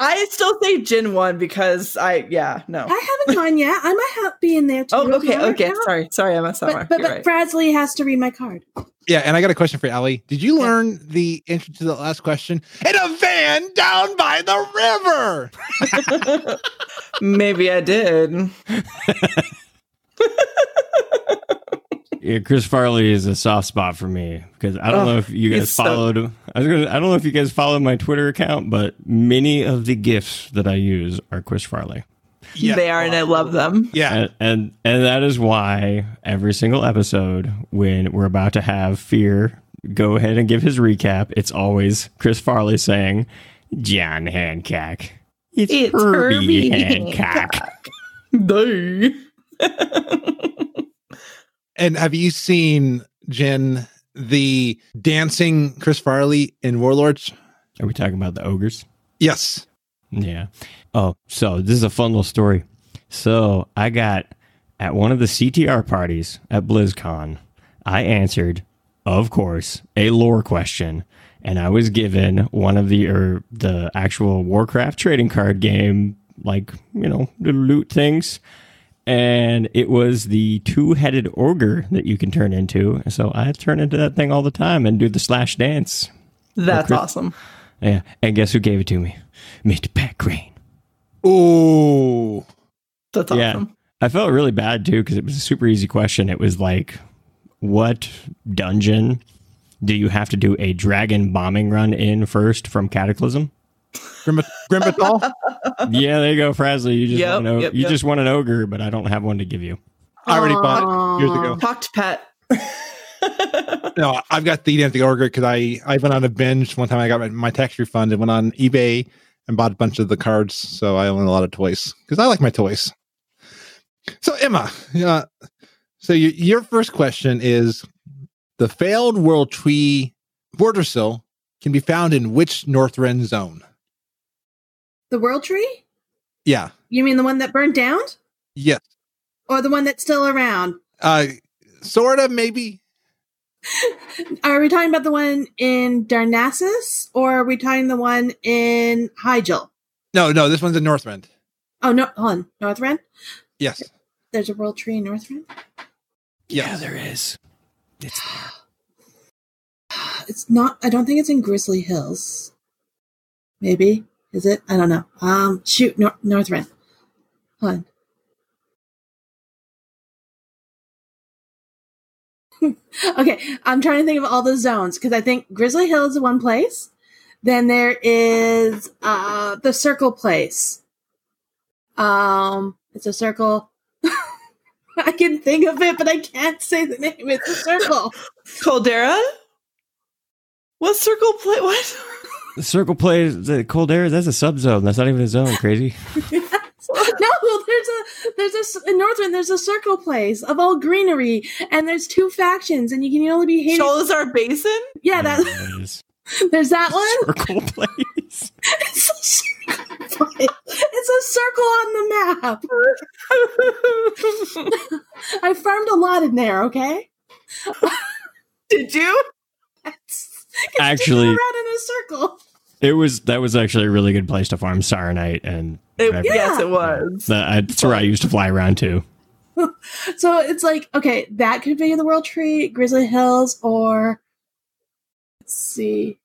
I still say Gin one because I yeah no. I haven't gone yet. I might have be in there too. Oh okay okay now. sorry sorry I messed up. But, but, You're but right. Frazley has to read my card. Yeah, and I got a question for Ali. Did you learn the answer to the last question? In a van down by the river. Maybe I did. Yeah, Chris Farley is a soft spot for me because I don't Oh, know if you he's guys so- followed. I was gonna. I don't know if you guys followed my Twitter account, but many of the gifs that I use are Chris Farley. Yeah. They are and I love them. Yeah. And, and and that is why every single episode when we're about to have fear go ahead and give his recap, it's always Chris Farley saying, "John Hancock, it's, It's Herbie, Herbie Hancock." Duh. And have you seen Gin the dancing Chris Farley in Warlords? Are we talking about the ogres? Yes. Yeah. Oh, so this is a fun little story. So I got at one of the CTR parties at BlizzCon, I answered, of course, a lore question, and I was given one of the or the actual Warcraft trading card game, like you know, little loot things. And it was the two-headed ogre that you can turn into. So I turn into that thing all the time and do the slash dance. That's Chris- awesome. Yeah, and guess who gave it to me? Mr. Pat Crane. Oh, That's awesome. Yeah. awesome. I felt really bad too because it was a super easy question. It was like, what dungeon do you have to do a dragon bombing run in first from Cataclysm? Grim- Grimbathal? yeah, there you go, Frazley. You just Yep, want an, o- yep, you yep. just want an ogre, but I don't have one to give you. I already bought it years ago. Talk to Pat. No, I've got the dancing ogre because I, I went on a binge one time. I got my, my tax refund and went on eBay and bought a bunch of the cards. So I own a lot of toys because I like my toys. So Emma, uh, so you, your first question is the failed world tree Vordrassil can be found in which Northrend zone? The World Tree? Yeah. You mean the one that burned down? Yes. Or the one that's still around? Uh, sort of, maybe. Are we talking about the one in Darnassus or are we talking the one in Hyjal? No, no, this one's in Northrend. Oh, no, hold on. Northrend? Yes. There's a World Tree in Northrend? Yeah, there is. It's It's not, I don't think it's in Grizzly Hills. Maybe. Is it? I don't know. Um, shoot, Nor- Northrend. Hold on. okay, I'm trying to think of all the zones because I think Grizzly Hills is one place. Then there is uh the Circle place. Um, it's a circle. I can think of it, but I can't say the name. It's a circle. Coldarra? What circle play? What? The circle plays the Coldarra. That's a subzone. That's not even a zone. Crazy. no, there's a there's a in Northrend there's a circle place of all greenery, and there's two factions, and you can only be hated. Sholazar Basin? Yeah, that That is there's that one. circle plays. It's a circle place. It's a circle on the map. I farmed a lot in there. Okay. Did you? Actually- around in a circle. It was that was actually a really good place to farm Saronite, and It- I- Yes, it was. that- I- that's where I used to fly around to. So it's like okay, that could be the World Tree, Grizzly Hills, or let's see.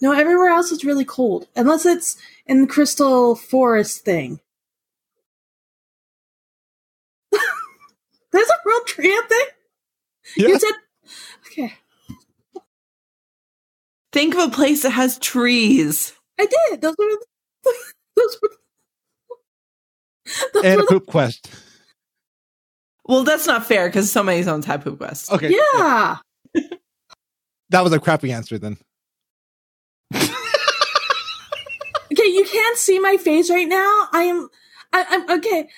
No, everywhere else is really cold, unless it's in the Crystal Forest thing. There's a World Tree up there. You said okay. Think of a place that has trees. I did. Those were the, those were. Those And were a the, poop quest. Well, that's not fair because so many zones have poop quests. Okay. yeah. That was a crappy answer then. Okay, you can't see my face right now. I am. I, I'm okay.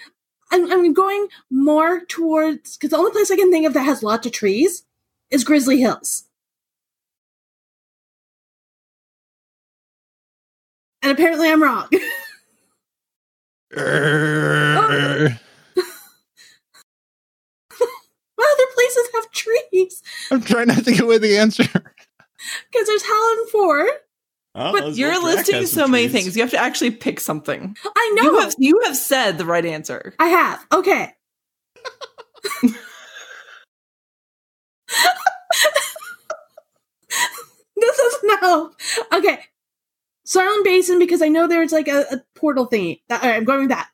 I'm, I'm going more towards because the only place I can think of that has lots of trees is Grizzly Hills, and apparently I'm wrong. oh. what other places have trees? I'm trying not to get away the answer. Because there's Helen Four. Oh, but you're listing so trees. many things. You have to actually pick something. I know. You have, you have said the right answer. I have. Okay. this is no. Okay. Silent Basin because I know there's like a, a portal thingy. That, all right, I'm going with that.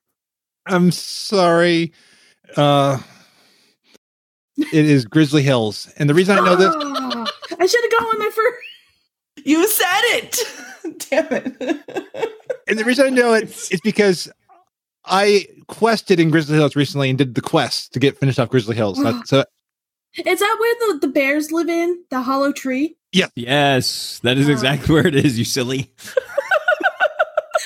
I'm sorry. Uh, it is Grizzly Hills, and the reason I know this, I should have gone with my first. You said it. Damn it. and the reason I know it is because I quested in Grizzly Hills recently and did the quest to get finished off Grizzly Hills. So Is that where the, the bears live in? The hollow tree? Yes, that is exactly where it is, you silly.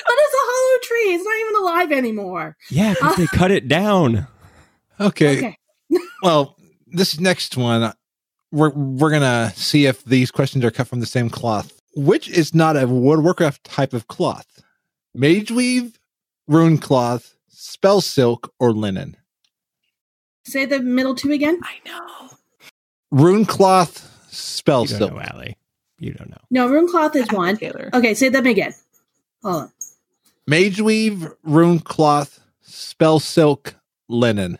But it's a hollow tree. It's not even alive anymore. Yeah, 'cause they uh. cut it down. okay. Okay. Well, this next one, we're we're gonna see if these questions are cut from the same cloth. Which is not a World of Warcraft type of cloth? Mage weave, rune cloth, spell silk, or linen? Say the middle two again. I know. Rune cloth, spell You don't silk. know, Ali. You don't know. No, rune cloth is one. Taylor. Okay, say them again. Hold on. Mage weave, rune cloth, spell silk, linen.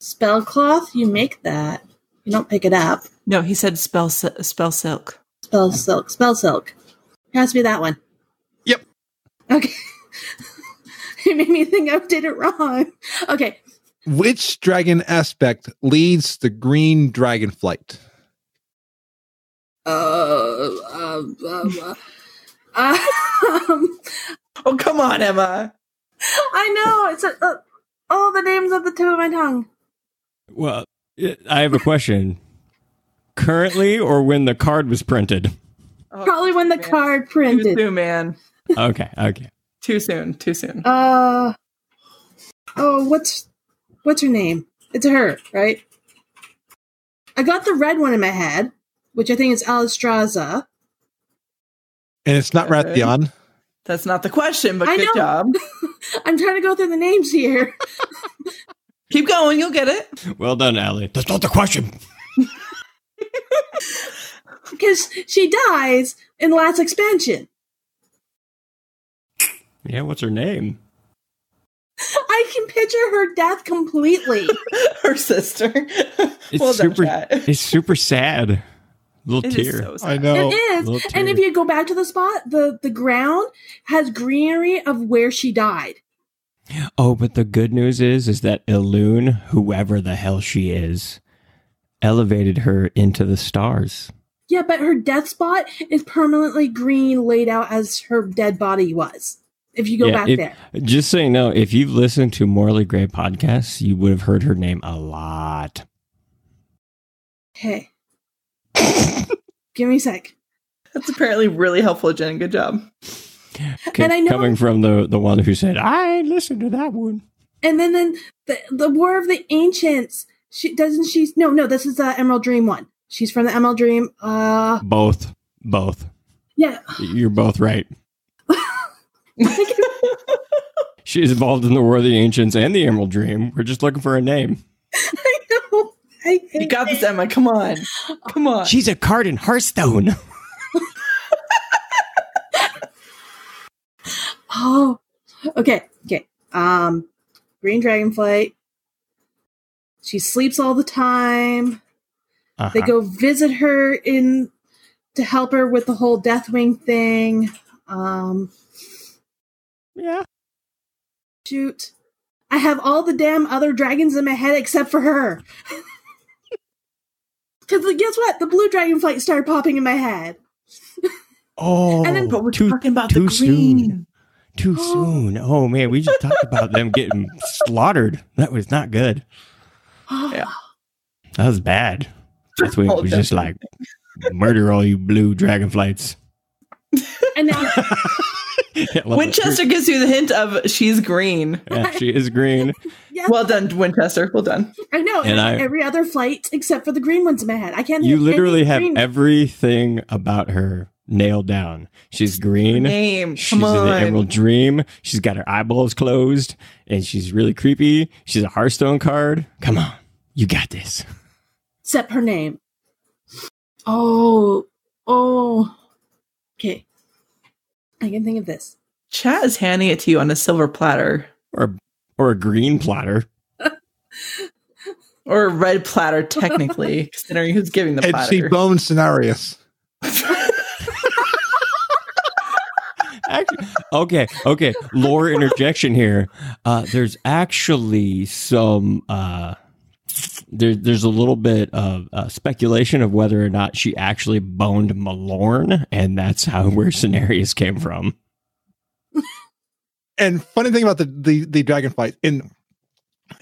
Spell cloth, you make that. You don't pick it up. No, he said spell spell silk. Spell silk. Spell silk. It has to be that one. Yep. Okay. it made me think I did it wrong. Okay. Which dragon aspect leads the green dragon flight? Uh, um, uh, um, Oh come on, Emma. I know. It's a, uh, all the names at the tip of my tongue. Well, I have a question. Currently, or when the card was printed? Oh, Probably when the man. card Too printed. soon, man. Okay, okay. Too soon. Too soon. Uh oh, what's what's her name? It's her, right? I got the red one in my head, which I think is Alexstrasza. And it's not Okay. Wrathion. That's not the question, but I good know. job. I'm trying to go through the names here Keep going. You'll get it. Well done, Ali. That's not the question. because she dies in the last expansion. Yeah, what's her name? I can picture her death completely. Her sister. It's well done, super. chat. It's super sad. Little It is tear. so sad. I know. it is, and if you go back to the spot, the the ground has greenery of where she died. Oh, but the good news is, is that Elune, whoever the hell she is, elevated her into the stars. Yeah, but her death spot is permanently green, laid out as her dead body was. If you go Yeah, back if- there, Just so you know, if you've listened to Morally Grey podcasts, you would have heard her name a lot. okay. Give me a sec. That's apparently really helpful, Gin. Good job. C- And I know- coming from the the one who said, "I listened to that one." And then, then the the War of the Ancients. She doesn't she? No, no. This is the Emerald Dream one. She's from the Emerald Dream. Uh, Both, both. yeah. You're both right. she's involved in the War of the Ancients and the Emerald Dream. We're just looking for a name. I know. I, You got this, Emma. Come on. Come on. She's a card in Hearthstone. Oh, okay, okay. Um, Green Dragonflight. She sleeps all the time. Uh-huh. They go visit her in to help her with the whole Deathwing thing. Um, Yeah. shoot, I have all the damn other dragons in my head except for her. Because guess what? The blue dragon dragonflight started popping in my head. Oh, And then- but we're too, talking about too the soon. green. Too soon. Oh man, we just talked about them getting slaughtered. That was not good. Yeah. That was bad. That's when it was just like murder all you blue dragonflights. And now, I love that. Winchester gives you the hint of she's green. Yeah, she is green. yeah, Well done, Winchester. Well done. I know. And And I- every other flight except for the green ones in my head. I can't. You literally have green- everything about her nailed down. She's green. Name. She's Come in the on. Emerald Dream. She's got her eyeballs closed, and she's really creepy. She's a Hearthstone card. Come on, you got this. Except her name. Oh, oh. Okay. I can think of this. Chat is handing it to you on a silver platter Or or a green platter. or a red platter, technically, considering who's giving the platter. she platter. bones scenarios. Actually, okay, okay. Lore interjection here. Uh, there's actually some. Uh, there, there's a little bit of uh, speculation of whether or not she actually boned Malorne, and that's how where Cenarius came from. And funny thing about the the, the dragon fight in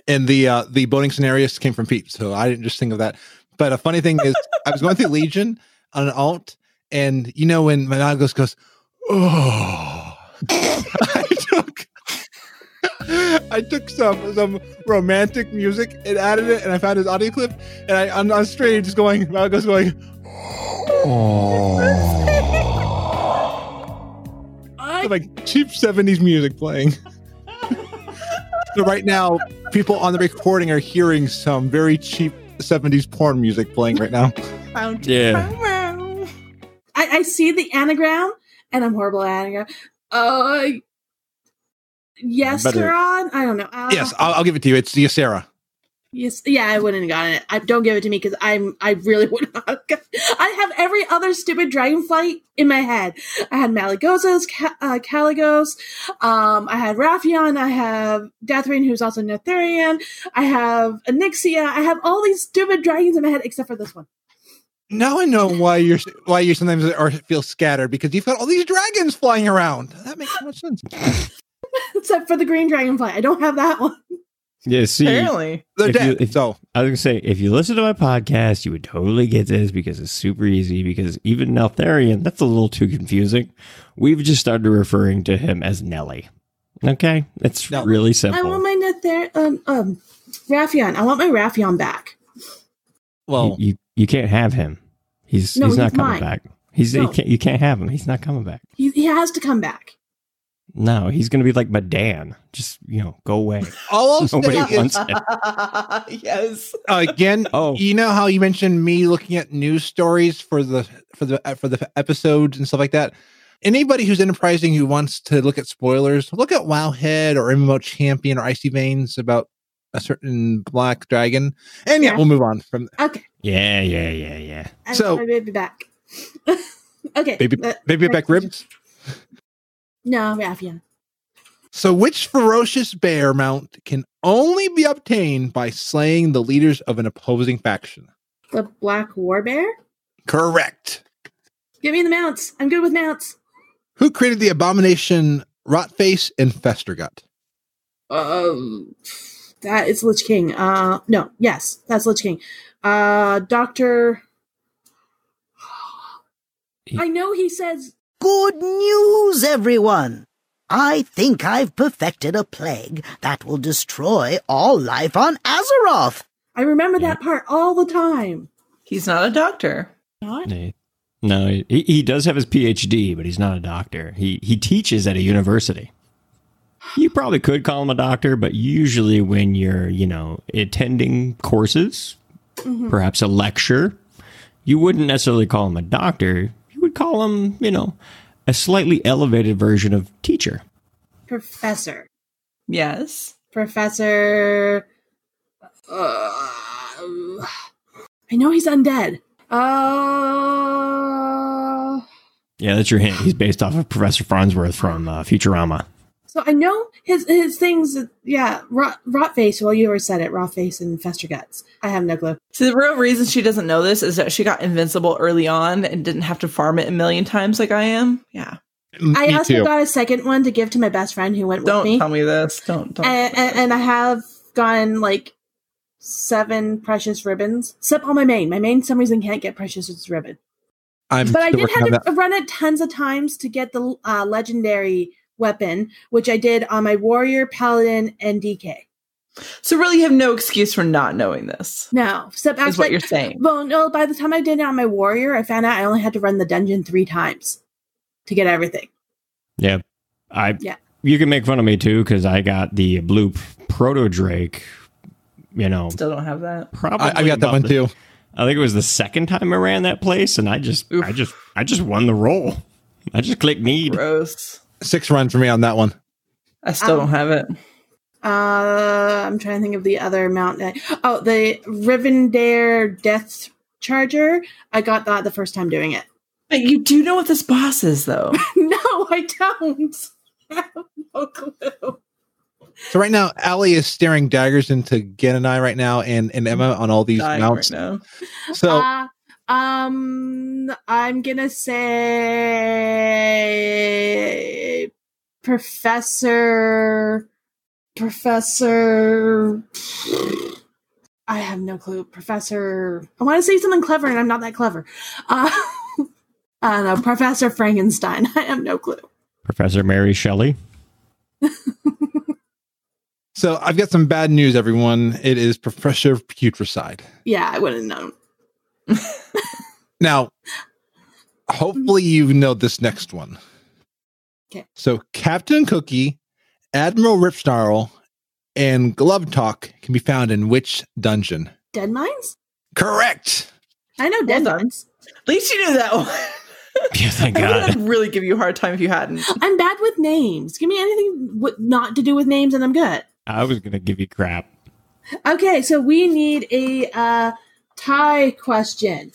in the uh the boating scenarios came from Pete, so I didn't just think of that. But a funny thing is, I was going through Legion on an alt, and you know when Malygos goes, oh, I I took some some romantic music and added it, and I found his audio clip, and I on, on stream just going, Malygos going, I, like cheap '70s music playing. so right now, people on the recording are hearing some very cheap '70s porn music playing right now. Yeah. I, I see the anagram, and I'm horrible at anagram. Uh, yes, Better- Saran? I don't know. Uh, yes, I'll, I'll give it to you. It's Ysera. Yes, yeah, I wouldn't have gotten it. I don't give it to me because I'm I really would not. I have every other stupid dragonflight in my head. I had Malagosas, Ca- uh, Kalecgos, um, I had Raffion, I have Deathrain, who's also Netherian, I have Onyxia, I have all these stupid dragons in my head except for this one. Now I know why you're why you sometimes are feel scattered because you've got all these dragons flying around. That makes so much sense. except for the green dragonfly. I don't have that one. Yeah, see, Apparently. They're If you- dead. if- so I was gonna say, if you listen to my podcast, you would totally get this because it's super easy. Because even Neltharion, that's a little too confusing. We've just started referring to him as Nelly. Okay, it's No. really simple. I want my Nether um um Raffion. I want my Raffion back. well, you, you you can't have him. He's No, he's not he's coming mine. back. He's No. you, can't, you can't have him. He's not coming back. He he has to come back. No, he's gonna be like Madan. Just you know, go away. all I'll Nobody is wants him. yes. again. Oh. you know how you mentioned me looking at news stories for the for the for the episodes and stuff like that. Anybody who's enterprising who wants to look at spoilers, look at Wowhead or MMO Champion or Icy Veins about a certain black dragon. And yeah, Yeah. we'll move on from Okay. Yeah, yeah, yeah, yeah. I So- want my baby back. okay. baby baby back question. ribs. No, Raffion. So, which ferocious bear mount can only be obtained by slaying the leaders of an opposing faction? The Black War Bear? Correct. Give me the mounts. I'm good with mounts. Who created the abomination Rotface and Festergut? Um, that is Lich King. Uh, no, yes, that's Lich King. Uh, Doctor. I know he says Good news, everyone! I think I've perfected a plague that will destroy all life on Azeroth. I remember that part all the time. He's not a doctor. Not? Yeah. No, he, he does have his PhD, but he's not a doctor. He he teaches at a university. You probably could call him a doctor, but usually when you're, you know, attending courses, Mhm. perhaps a lecture, you wouldn't necessarily call him a doctor. You would call him, you know, a slightly elevated version of teacher. Professor. Yes. Professor. Uh, I know he's undead. Uh, Yeah, that's your hint. He's based off of Professor Farnsworth from uh, Futurama. So I know his his things. Yeah, rot, rot face. Well, you already said it. Rot face and fester guts. I have no clue. So the real reason she doesn't know this is that she got invincible early on and didn't have to farm it a million times like I am. Yeah. I also got a second one to give to my best friend who went Don't with me. Don't tell me this. Don't. don't. and, and, and I have gotten like seven precious ribbons. Except on my main. My main, some reason, can't get precious ribbon. I'm but I did have to that. run it tons of times to get the uh, legendary weapon, which I did on my warrior, paladin, and DK. so really, you have no excuse for not knowing this. No, except Is what you're saying. well, no. By the time I did it on my warrior, I found out I only had to run the dungeon three times to get everything. Yeah, I. Yeah. You can make fun of me too because I got the blue proto drake. You know, Still don't have that. probably I, I got that one the- too. I think it was the second time I ran that place, and I just, I just, I just won the roll. I just clicked need. Gross. Six run for me on that one. I still don't have it. Uh, I'm trying to think of the other mountain. Oh, the Rivendare Death Charger. I got that the first time doing it. But you do know what this boss is, though. no, I don't. I have no clue. So right now, Ali is staring daggers into Gin and I right now, and, and Emma on all these Dying mounts. right now. So Uh, um, I'm gonna say Professor. Professor. I have no clue. Professor. I want to say something clever, and I'm not that clever. Uh, I don't know. Professor Frankenstein. I have no clue. Professor Mary Shelley. So I've got some bad news, everyone. It is Professor Putricide. Yeah, I wouldn't know. Now, hopefully you know this next one. Okay. So Captain Cookie, Admiral Ripsnarl, and Glubtok can be found in which dungeon? Deadmines? Correct. I know Deadmines. At least you knew that one. Yeah, thank I God. would really give you a hard time if you hadn't. I'm bad with names. Give me anything w- not to do with names, and I'm good. I was gonna give you crap. Okay, so we need a uh, tie question.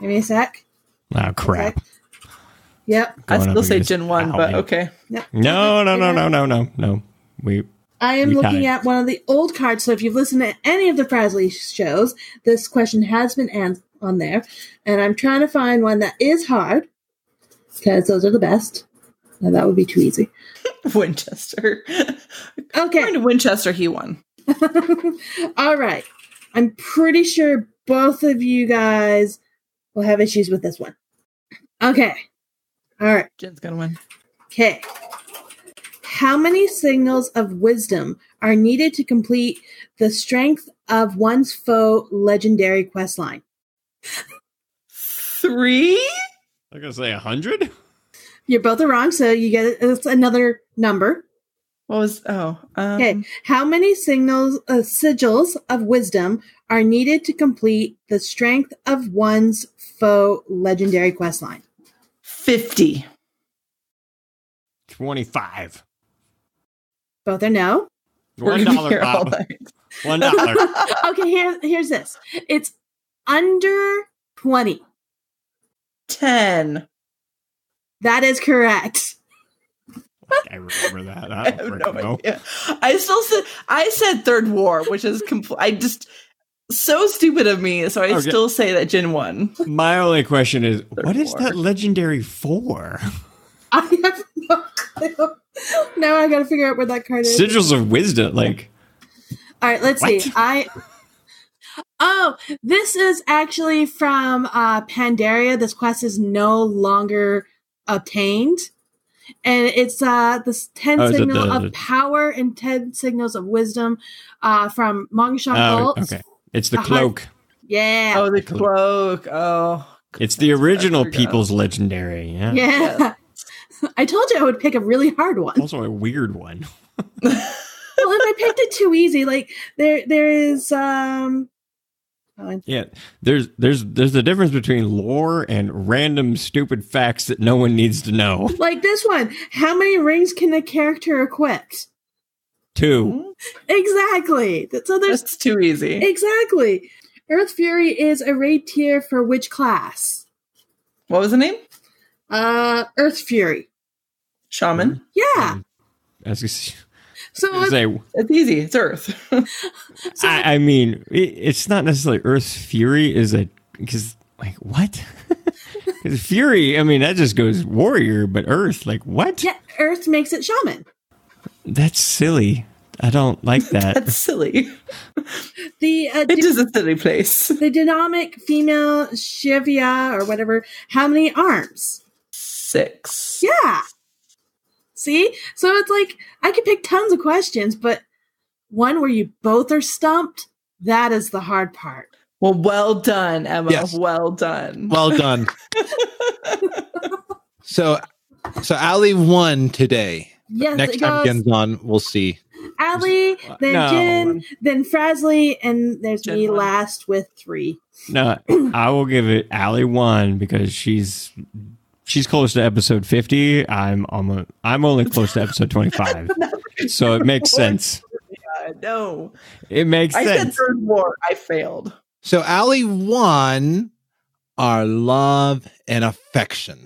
Give me a sec. Oh crap! Yep. I Going up still say against Gen 1, but Howling. okay. Yep. No, no, no, no, no, no, no. We I am We looking at one of the old cards. So if you've listened to any of the Frazley shows, this question has been an- on there. And I'm trying to find one that is hard because those are the best. Now, that would be too easy. Winchester. Okay. According to Winchester, he won. All right. I'm pretty sure both of you guys will have issues with this one. Okay. All right. Gin's gonna win. Okay. How many signals of wisdom are needed to complete the strength of one's foe legendary quest line? Three? I'm gonna say a hundred. You're both are wrong, so you get it's another number. What was oh um, Okay. How many signals uh, sigils of wisdom are needed to complete the strength of one's foe legendary quest line? fifty. Twenty-five. Both are no. One dollar, You're Bob. One dollar. okay, here, here's this. It's under 20. Ten. That is correct. I remember that. I I have no know. idea. I still said I said third war, which is compl- I just so stupid of me. So I Okay. still say that Gin won. My only question is, what is war. that legendary for? I have no clue. Now I gotta figure out where that card is. Sigils of wisdom, like All right, let's What? see. I. Oh, this is actually from uh, Pandaria. This quest is no longer obtained. And it's uh this 10 Oh, signal the- of power and 10 signals of wisdom uh from Mogu'shan oh, okay. It's the A hun- cloak. Yeah. Oh, the cloak. Oh, It's the original people's legendary. Yeah. yeah. I told you I would pick a really hard one. Also a weird one. well, if I picked it too easy, like there there is um Yeah, there's there's there's a difference between lore and random stupid facts that no one needs to know. like this one. How many rings can a character equip? Two. Hmm? Exactly. So there's that's too easy. exactly. Earth Fury is a raid tier for which class? What was the name? Uh Earth Fury. Shaman. Hmm. Yeah. Hmm. I was gonna say- So it's, say, It's easy. It's Earth. so I, I mean, it, it's not necessarily Earth's Fury. Is it because like what? 'Cause Fury. I mean, that just goes warrior, but Earth, like what? yeah, Earth makes it shaman. That's silly. I don't like that. That's silly. The uh, It is a silly place. the dynamic female Shivarra or whatever. How many arms? Six. Yeah. See? So it's like I could pick tons of questions, but one where you both are stumped, that is the hard part. Well, well done, Emma. Yes. Well done. Well done. so, so Ali won today. Yes, Next time goes Gin's on, we'll see. Ali, then No. Gin, then Frazley, and there's Gin me won. last with three. No, I will give it Ali one because she's she's close to episode fifty. I'm almost, I'm only close to episode twenty five, so it makes sense. Yeah, no, It makes I said sense. third war. I failed. So Ali won our love and affection.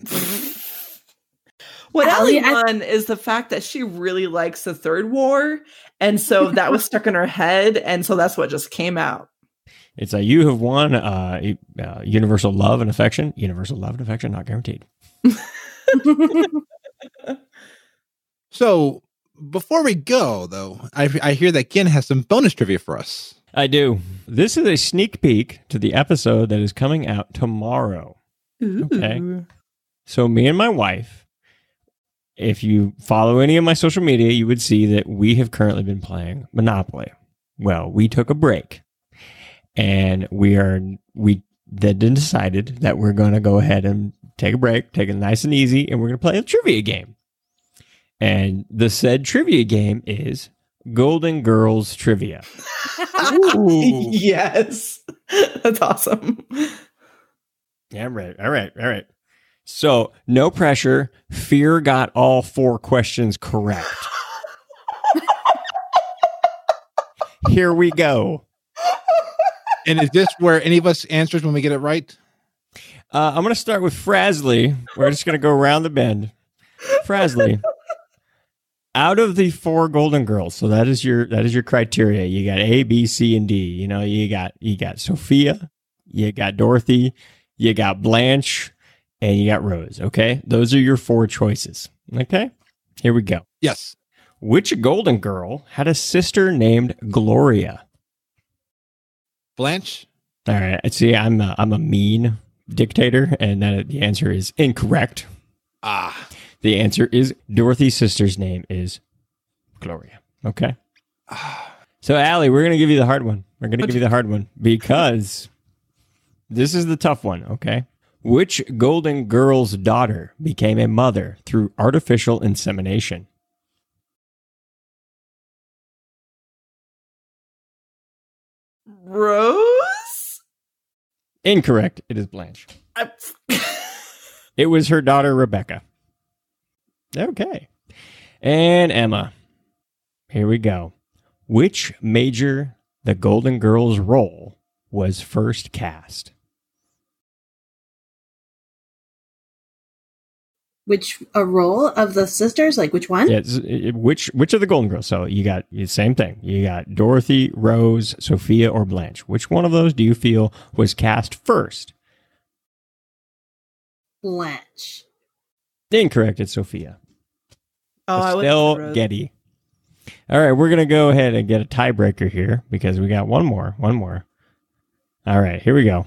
What Ali, Ellie I- won is the fact that she really likes the third war, and so that was stuck in her head, and so that's what just came out. It's a you have won uh, uh, universal love and affection. Universal love and affection not guaranteed. So before we go, though, I, I hear that Ken has some bonus trivia for us. I do. This is a sneak peek to the episode that is coming out tomorrow. Okay. So me and my wife, if you follow any of my social media, you would see that we have currently been playing Monopoly. Well, we took a break and we are we then decided that we're going to go ahead and take a break, take it nice and easy, and we're going to play a trivia game. And the said trivia game is Golden Girls Trivia. yes, that's awesome. Yeah, right. All right. All right. So, no pressure. Fear got all four questions correct. Here we go. And is this where any of us answers when we get it right? Uh, I'm going to start with Frazley. We're just going to go around the bend. Frazley. Out of the four Golden Girls, so that is your that is your criteria. You got A, B, C, and D. You know, you got you got Sophia, you got Dorothy, you got Blanche, and you got Rose. Okay, those are your four choices. Okay, here we go. Yes. Which Golden Girl had a sister named Gloria? Blanche. All right. See, I'm a, I'm a mean dictator, and that the answer is incorrect. Ah. The answer is Dorothy's sister's name is Gloria. Okay. Ah. So, Ali, we're gonna give you the hard one. We're gonna give you the hard one because this is the tough one. Okay. Which Golden Girl's daughter became a mother through artificial insemination? Rose. Incorrect. It is Blanche. I- It was her daughter, Rebecca. Okay. And Emma. Here we go. Which major the Golden Girls role was first cast? Which a role of the sisters? Like which one? Yeah, it- which which of the Golden Girls? So you got the same thing. You got Dorothy, Rose, Sophia, or Blanche. Which one of those do you feel was cast first? Blanche. Incorrect. It's Sophia. Oh, I would Getty. All right, we're gonna go ahead and get a tiebreaker here because we got one more, one more. All right, here we go.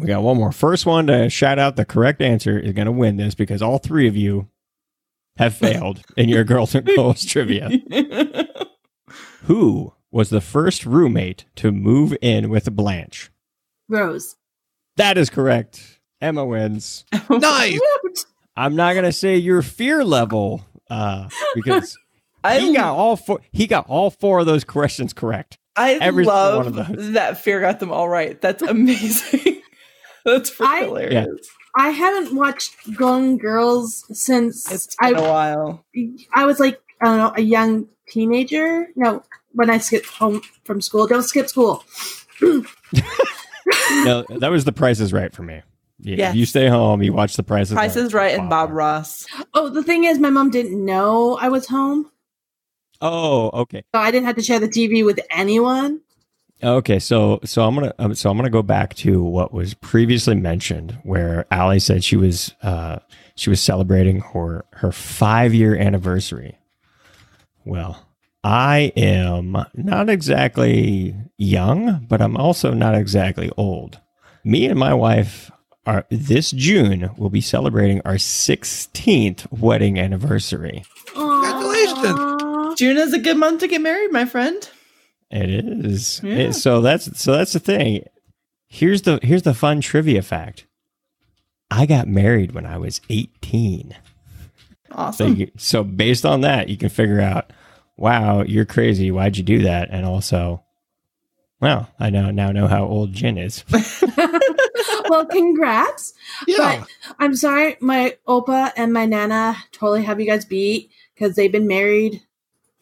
We got one more. First one to shout out the correct answer is gonna win this because all three of you have failed in your girls and girls trivia. Who was the first roommate to move in with Blanche? Rose. That is correct. Emma wins. Nice. I'm not gonna say your fear level uh, because I he got all four. He got all four of those questions correct. I Every love one of those. that Fear got them all right. That's amazing. That's freaking I- hilarious. I haven't watched Golden Girls since It's I been a while. I was like I don't know a young teenager. No, when I skipped home from school. Don't skip school. no, that was the Price is Right for me. Yeah, Yes. you stay home. You watch the Price is Price is Right and Bob Ross. Oh, the thing is, my mom didn't know I was home, Oh, okay, so I didn't have to share the TV with anyone. Okay. So, so I'm gonna, um, so I'm gonna go back to what was previously mentioned, where Ali said she was, uh, she was celebrating her her five year anniversary. Well, I am not exactly young, but I'm also not exactly old. Me and my wife are this June will be celebrating our 16th wedding anniversary. Congratulations. June is a good month to get married, my friend. It is. Yeah. It- so that's so that's the thing. Here's the here's the fun trivia fact. I got married when I was 18. So, Awesome. you, so based on that, you can figure out, wow, you're crazy. Why'd you do that? And also, Well, I now now know how old Gin is. well, congrats. Yeah. But I'm sorry, my Opa and my Nana totally have you guys beat because they've been married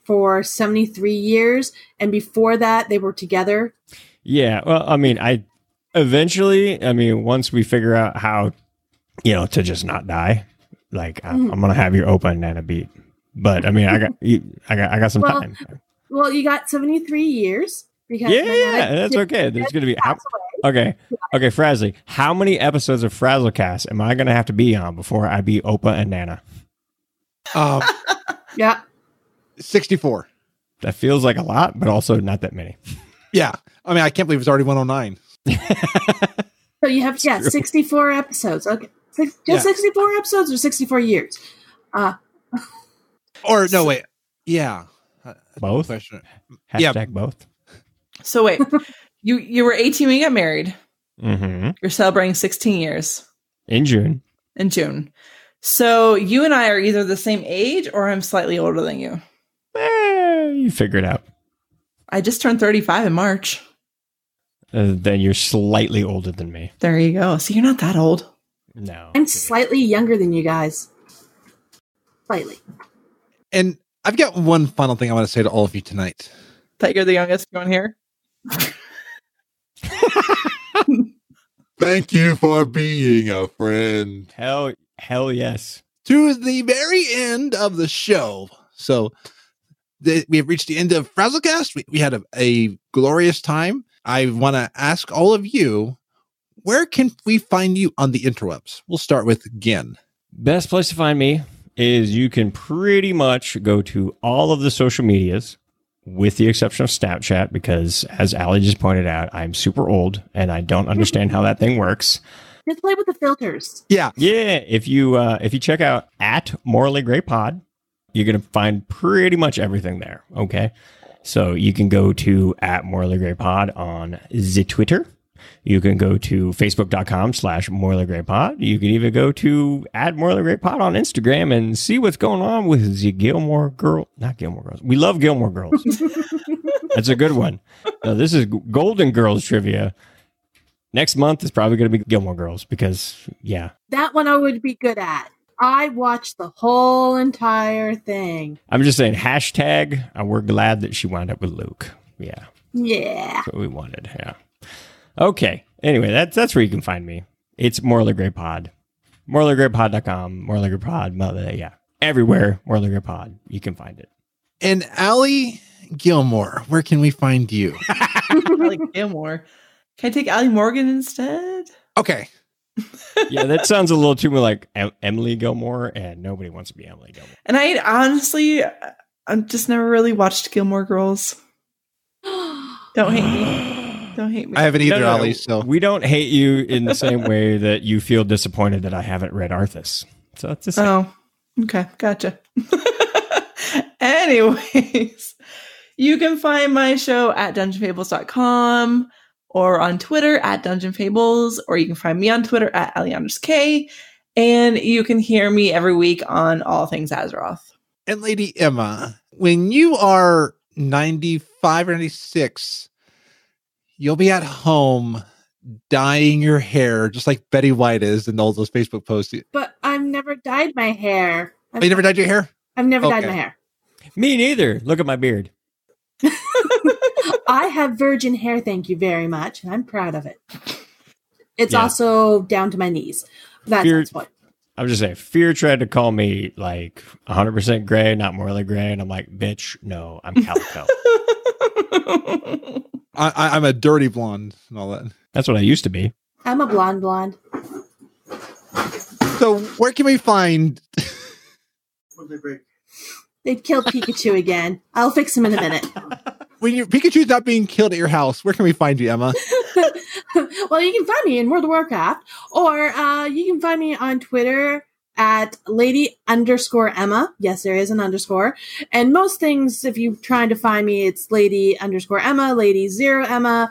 for 73 years. And before that, they were together. Yeah, well, I mean, I eventually, I mean, once we figure out how, you know, to just not die, like I'm, Mhm. I'm gonna have your Opa and Nana beat. But I mean, I got, you, I got, I got some Well, time. Well, you got 73 years. Because Yeah, yeah, Nana that's okay. There's gonna be how, okay, okay, Frazley. How many episodes of Frazzlecast am I gonna have to be on before I beat Opa and Nana? Um, Yeah. 64. That feels like a lot, but also not that many. Yeah. I mean, I can't believe it's already 109. So you have, yeah, true. 64 episodes. Okay. Six, just Yeah. 64 episodes or 64 years? Uh, Or, no, wait. Yeah. Uh, Both. Question. Hashtag Yeah. both. So wait, you you were 18 when you got married. Mm-hmm. You're celebrating 16 years In June. in June. So you and I are either the same age or I'm slightly older than you. You figure it out. I just turned 35 in March. Uh, then you're slightly older than me. There you go. So you're not that old. No. I'm slightly younger than you guys. Slightly. And I've got one final thing I want to say to all of you tonight. That you're the youngest going here. Thank you for being a friend. Hell, hell yes. To the very end of the show. So the, we have reached the end of Frazzlecast. We, we had a, a glorious time. I want to ask all of you, where can we find you on the interwebs? We'll start with Gin. Best place to find me is you can pretty much go to all of the social medias with the exception of Snapchat because as Ali just pointed out, I'm super old and I don't understand how that thing works. Just play with the filters. Yeah. Yeah, if you uh if you check out at Morally Grey Pod, you're gonna find pretty much everything there. Okay. So you can go to at Morally Grey Pod on the Twitter. You can go to facebook.com slash Morally Grey Pod. You can even go to at Morally Grey Pod on Instagram and see what's going on with the Gilmore Girl. Not Gilmore Girls. We love Gilmore Girls. That's a good one. Now, this is Golden Girls trivia. Next month is probably going to be Gilmore Girls because, yeah, That one I would be good at. I watched the whole entire thing. I'm just saying, hashtag, uh, we're glad that she wound up with Luke. Yeah, Yeah. that's what we wanted. Yeah. Okay. Anyway, that's that's where you can find me. It's Morally Grey Pod. MorallyGreyPod.com. Morally Grey Pod. mother- Yeah. Everywhere. Morally Grey Pod. You can find it. And Ali Gilmore, where can we find you? like Gilmore. Can I take Ali Morgan instead? Okay. Yeah, that sounds a little too much like em- Emily Gilmore, and nobody wants to be Emily Gilmore. And I honestly, uh, I've just never really watched Gilmore Girls. Don't hate me. Don't hate me. I haven't either, No, no, no. Ali. So We don't hate you in the same way that you feel disappointed that I haven't read Arthas. So it's the same. Oh, okay. Gotcha. Anyways, you can find my show at dungeonfables.com or on Twitter at Dungeon Fables, or you can find me on Twitter at Alianders K. And you can hear me every week on All Things Azeroth. And Lady Emma, when you are 95 or 96, you'll be at home dyeing your hair just like Betty White is in all those Facebook posts. Oh, But I've never dyed my hair. I've, you never dyed your hair? I've never dyed my hair. Me neither. Look at my beard. I have virgin hair, thank you very much, and I'm proud of it. It's Yeah. also down to my knees. That's Fear- that's what. I'm just saying, Fear tried to call me like 100% gray, not morally gray. And I'm like, bitch, no, I'm calico. I, I, I'm a dirty blonde and all that. That's what I used to be. I'm a blonde blonde. So where can we find? They've killed Pikachu again. I'll fix him in a minute. when your Pikachu's not being killed at your house, where can we find you, Emma? well, you can find me in World of Warcraft, or uh, you can find me on Twitter at lady underscore Emma. Yes, there is an underscore. And most things, if you're trying to find me, it's lady underscore Emma, lady zero Emma.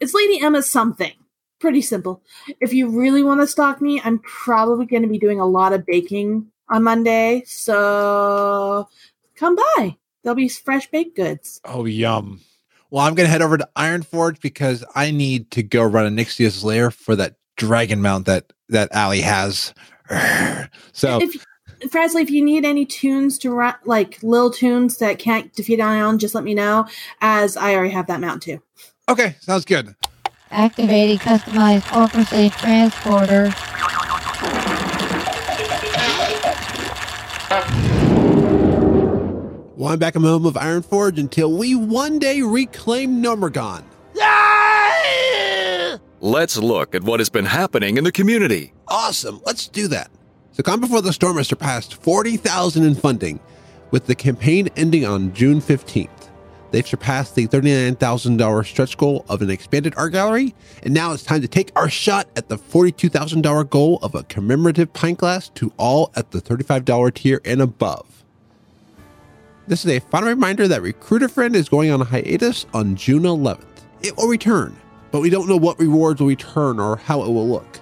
It's lady Emma something. Pretty simple. If you really want to stalk me, I'm probably going to be doing a lot of baking on Monday. So come by. There'll be fresh baked goods. Oh, yum. Well, I'm going to head over to Ironforge because I need to go run Onyxia's lair for that dragon mount that that Ali has. So if Frazley, if you need any toons to run, like little toons that can't defeat Ion, just let me know. As I already have that mount too. okay, sounds good. Activating customized Orphan Safe transporter. Well, I'm back my home of Ironforge until we one day reclaim Gnomeregan. Let's look at what has been happening in the community. Awesome, let's do that. So, Con Before the Storm has surpassed 40,000 in funding, with the campaign ending on June 15th. They've surpassed the $39,000 stretch goal of an expanded art gallery, and now it's time to take our shot at the $42,000 goal of a commemorative pint glass to all at the $35 tier and above. This is a final reminder that Recruit-A-Friend is going on a hiatus on June 11th. It will return, but we don't know what rewards will return or how it will look.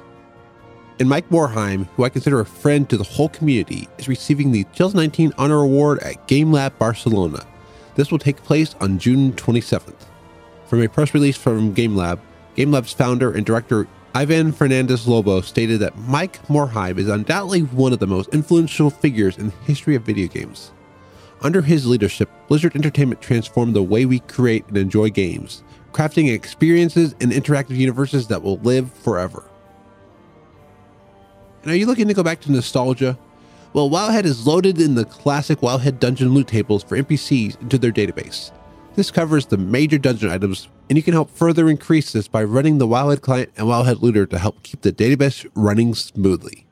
And Mike Morhaime, who I consider a friend to the whole community, is receiving the 2019 Honor Award at Gamelab Barcelona. This will take place on June 27th. From a press release from Gamelab, Game Lab's founder and director Ivan Fernandez Lobo stated that Mike Morhaime is undoubtedly one of the most influential figures in the history of video games. Under his leadership, Blizzard Entertainment transformed the way we create and enjoy games, crafting experiences and interactive universes that will live forever. And are you looking to go back to nostalgia? Well, Wowhead is loaded in the classic Wowhead dungeon loot tables for NPCs into their database. This covers the major dungeon items, and you can help further increase this by running the Wowhead client and Wowhead looter to help keep the database running smoothly.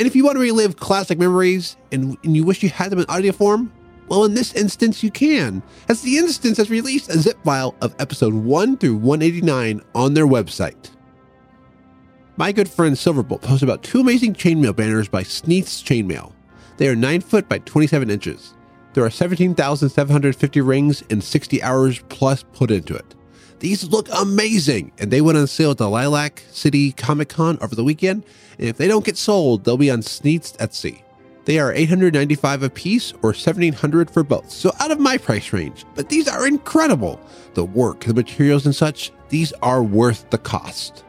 And if you want to relive classic memories and, and you wish you had them in audio form, well, in this instance, you can, as the instance has released a zip file of episode 1 through 189 on their website. My good friend Siilverbolt posted about two amazing chainmail banners by Sneath's Chainmaille. They are 9 foot by 27 inches. There are 17,750 rings and 60 hours plus put into it. These look amazing, and they went on sale at the Lilac City Comic Con over the weekend. And if they don't get sold, they'll be on Sneath's Etsy. They are 895 a piece or 1700 for both, so out of my price range. But these are incredible. The work, the materials, and such, these are worth the cost.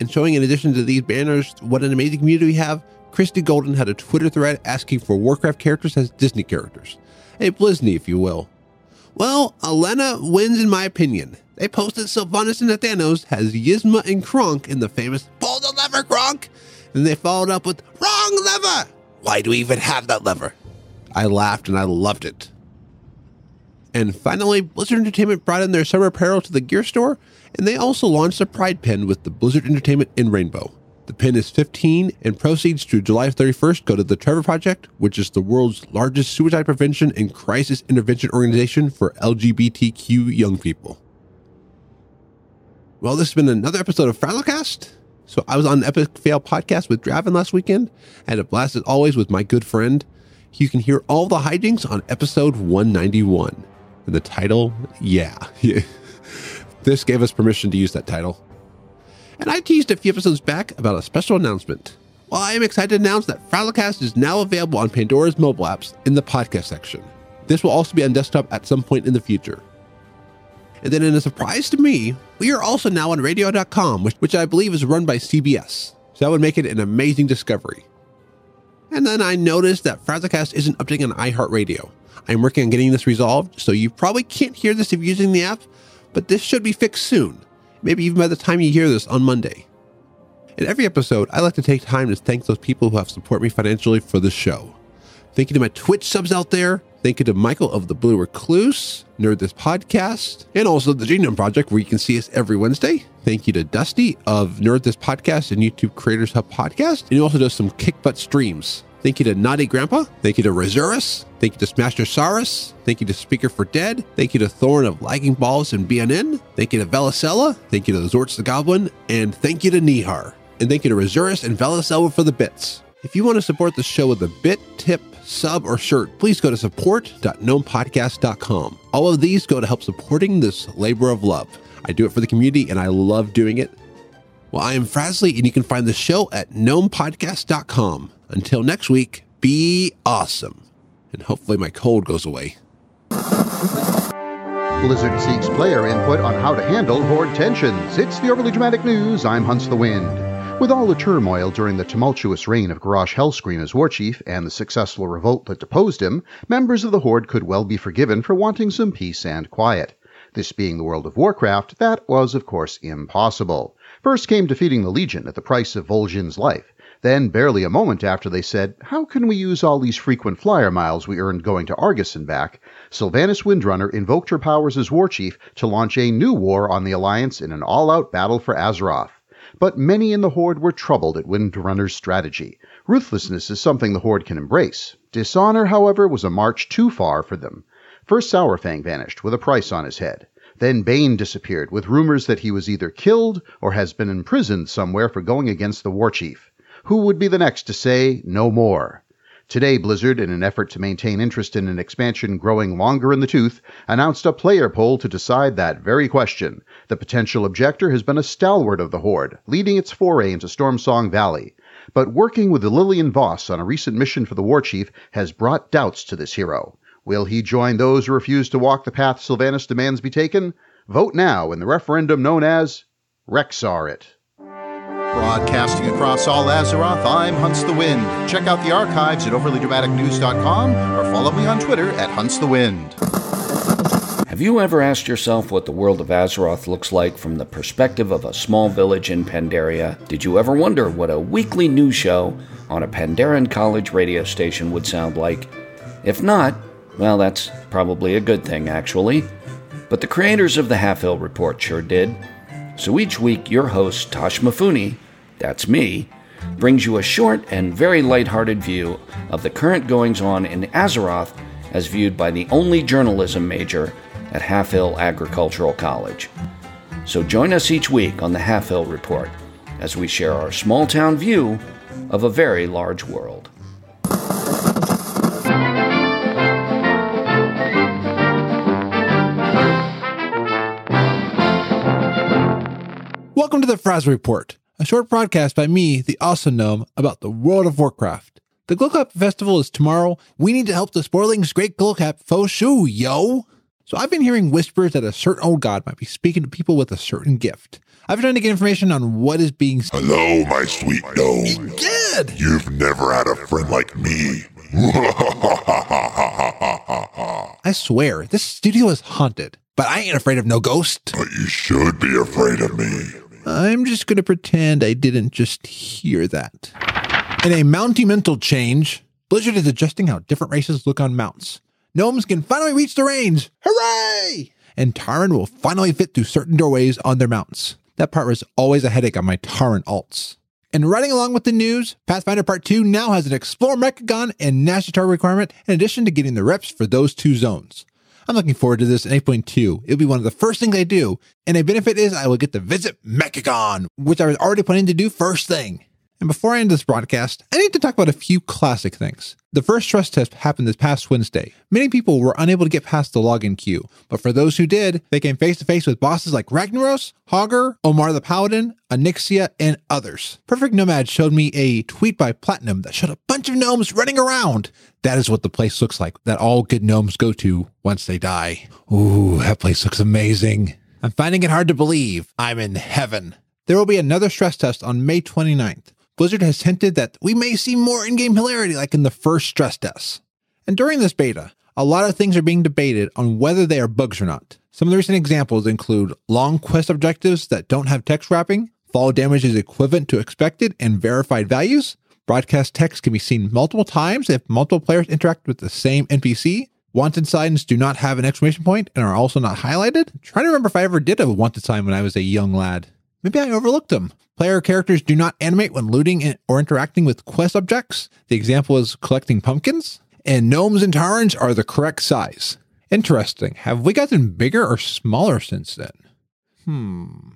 And showing in addition to these banners what an amazing community we have, Christie Golden had a Twitter thread asking for Warcraft characters as Disney characters. A Blisney, if you will. Well, Alena wins in my opinion. They posted Sylvanas and Nathanos has Yzma and Kronk in the famous Pull the lever, Kronk! And they followed up with Wrong lever! Why do we even have that lever? I laughed and I loved it. And finally, Blizzard Entertainment brought in their summer apparel to the gear store, and they also launched a Pride pin with the Blizzard Entertainment in Rainbow. The pin is 15 and proceeds through July 31st go to the Trevor Project, which is the world's largest suicide prevention and crisis intervention organization for LGBTQ young people. Well, this has been another episode of Frazzlecast. So I was on Epic Fail podcast with Draven last weekend. I had a blast as always with my good friend. You can hear all the hijinks on episode 191. And the title, yeah. this gave us permission to use that title. And I teased a few episodes back about a special announcement. Well, I am excited to announce that Frazzlecast is now available on Pandora's mobile apps in the podcast section. This will also be on desktop at some point in the future. And then, in a surprise to me, we are also now on radio.com, which, which I believe is run by CBS. So that would make it an amazing discovery. And then I noticed that Frazzlecast isn't updating on iHeartRadio. I'm working on getting this resolved, so you probably can't hear this if you're using the app, but this should be fixed soon. Maybe even by the time you hear this on Monday. In every episode, I like to take time to thank those people who have supported me financially for the show. Thank you to my Twitch subs out there. Thank you to Michael of the Blue Recluse, Nerd This Podcast, and also the Genome Project, where you can see us every Wednesday. Thank you to Dusty of Nerd This Podcast and YouTube Creators Hub Podcast. And he also does some kick butt streams. Thank you to Naughty Grandpa. Thank you to Resurus. Thank you to Smasher Saurus. Thank you to Speaker for Dead. Thank you to Thorn of Lagging Balls and BNN. Thank you to Velicella. Thank you to Zorts the Goblin. And thank you to Nihar. And thank you to Resurus and Velicella for the bits. If you want to support the show with a bit, tip, sub, or shirt, please go to support.gnomepodcast.com. All of these go to help supporting this labor of love. I do it for the community and I love doing it. Well, I am Frazley, and you can find the show at gnomepodcast.com. Until next week, be awesome. And hopefully my cold goes away. Blizzard seeks player input on how to handle horde tensions. It's the overly dramatic news. I'm Hunts the Wind. With all the turmoil during the tumultuous reign of Garrosh Hellscream as war chief and the successful revolt that deposed him, members of the Horde could well be forgiven for wanting some peace and quiet. This being the world of Warcraft, that was, of course, impossible. First came defeating the Legion at the price of Vol'jin's life. Then, barely a moment after they said, How can we use all these frequent flyer miles we earned going to Argus and back? Sylvanas Windrunner invoked her powers as war chief to launch a new war on the Alliance in an all out battle for Azeroth. But many in the Horde were troubled at Windrunner's strategy. Ruthlessness is something the Horde can embrace. Dishonor, however, was a march too far for them. First Saurfang vanished with a price on his head. Then Baine disappeared with rumors that he was either killed or has been imprisoned somewhere for going against the war chief. Who would be the next to say no more? Today, Blizzard, in an effort to maintain interest in an expansion growing longer in the tooth, announced a player poll to decide that very question. The potential objector has been a stalwart of the Horde, leading its foray into Stormsong Valley. But working with the Lillian Voss on a recent mission for the war chief has brought doubts to this hero. Will he join those who refuse to walk the path Sylvanas demands be taken? Vote now in the referendum known as Rexar It. Broadcasting across all Azeroth, I'm Hunts the Wind. Check out the archives at overlydramaticnews.com or follow me on Twitter at Hunts the Wind. Have you ever asked yourself what the world of Azeroth looks like from the perspective of a small village in Pandaria? Did you ever wonder what a weekly news show on a Pandaren college radio station would sound like? If not, well, that's probably a good thing, actually. But the creators of the Half Hill Report sure did. So each week, your host, Tosh Mafuni, that's me, brings you a short and very lighthearted view of the current goings on in Azeroth as viewed by the only journalism major at Half Hill Agricultural College. So join us each week on the Half Hill Report as we share our small town view of a very large world. Welcome to the Fraz Report, a short broadcast by me, the awesome gnome, about the world of Warcraft. The Glowcap Festival is tomorrow. We need to help the Sporeling's Great Glowcap faux shoe, yo! So I've been hearing whispers that a certain old god might be speaking to people with a certain gift. I've been trying to get information on what is being Hello, my sweet gnome. Good. You've never had a friend like me. I swear, this studio is haunted, but I ain't afraid of no ghost. But you should be afraid of me. I'm just gonna pretend I didn't just hear that. In a mountimental change, Blizzard is adjusting how different races look on mounts. Gnomes can finally reach the range. Hooray! And Tauren will finally fit through certain doorways on their mounts. That part was always a headache on my Tauren alts. And riding along with the news, Pathfinder Part 2 now has an Explore Mechagon and Nazjatar requirement in addition to getting the reps for those two zones. I'm looking forward to this in 8.2. It'll be one of the first things I do, and a benefit is I will get to visit Mechagon, which I was already planning to do first thing. And before I end this broadcast, I need to talk about a few classic things. The first trust test happened this past Wednesday. Many people were unable to get past the login queue, but for those who did, they came face to face with bosses like Ragnaros, Hogger, Omar the Paladin, Onyxia, and others. Perfect Nomad showed me a tweet by Platinum that showed a bunch of gnomes running around. That is what the place looks like that all good gnomes go to once they die. Ooh, that place looks amazing. I'm finding it hard to believe I'm in heaven. There will be another stress test on May 29th. Blizzard has hinted that we may see more in game hilarity like in the first stress tests. And during this beta, a lot of things are being debated on whether they are bugs or not. Some of the recent examples include long quest objectives that don't have text wrapping, fall damage is equivalent to expected and verified values, broadcast text can be seen multiple times if multiple players interact with the same NPC, wanted signs do not have an exclamation point and are also not highlighted. I'm trying to remember if I ever did a wanted sign when I was a young lad. Maybe I overlooked them. Player characters do not animate when looting or interacting with quest objects. The example is collecting pumpkins. And gnomes and Taurens are the correct size. Interesting. Have we gotten bigger or smaller since then? Hmm.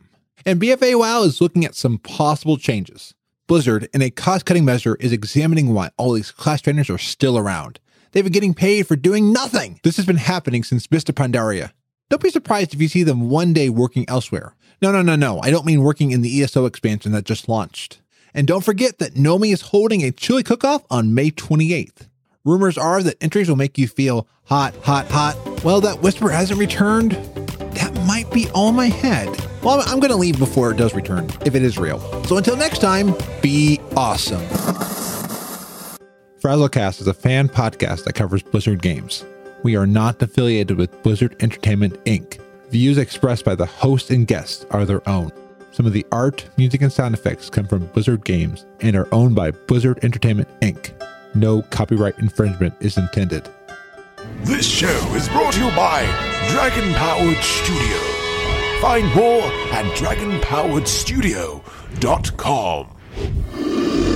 And BFA WoW is looking at some possible changes. Blizzard, in a cost cutting measure, is examining why all these class trainers are still around. They've been getting paid for doing nothing. This has been happening since Mists of Pandaria. Don't be surprised if you see them one day working elsewhere. No, no, no, no. I don't mean working in the ESO expansion that just launched. And don't forget that Nomi is holding a chili cook-off on May 28th. Rumors are that entries will make you feel hot, hot, hot. Well, that whisper hasn't returned. That might be all in my head. Well, I'm going to leave before it does return, if it is real. So until next time, be awesome. Frazzlecast is a fan podcast that covers Blizzard games. We are not affiliated with Blizzard Entertainment Inc. The views expressed by the host and guests are their own. Some of the art, music, and sound effects come from Blizzard Games and are owned by Blizzard Entertainment Inc. No copyright infringement is intended. This show is brought to you by Dragon Powered Studio. Find more at dragonpoweredstudio.com.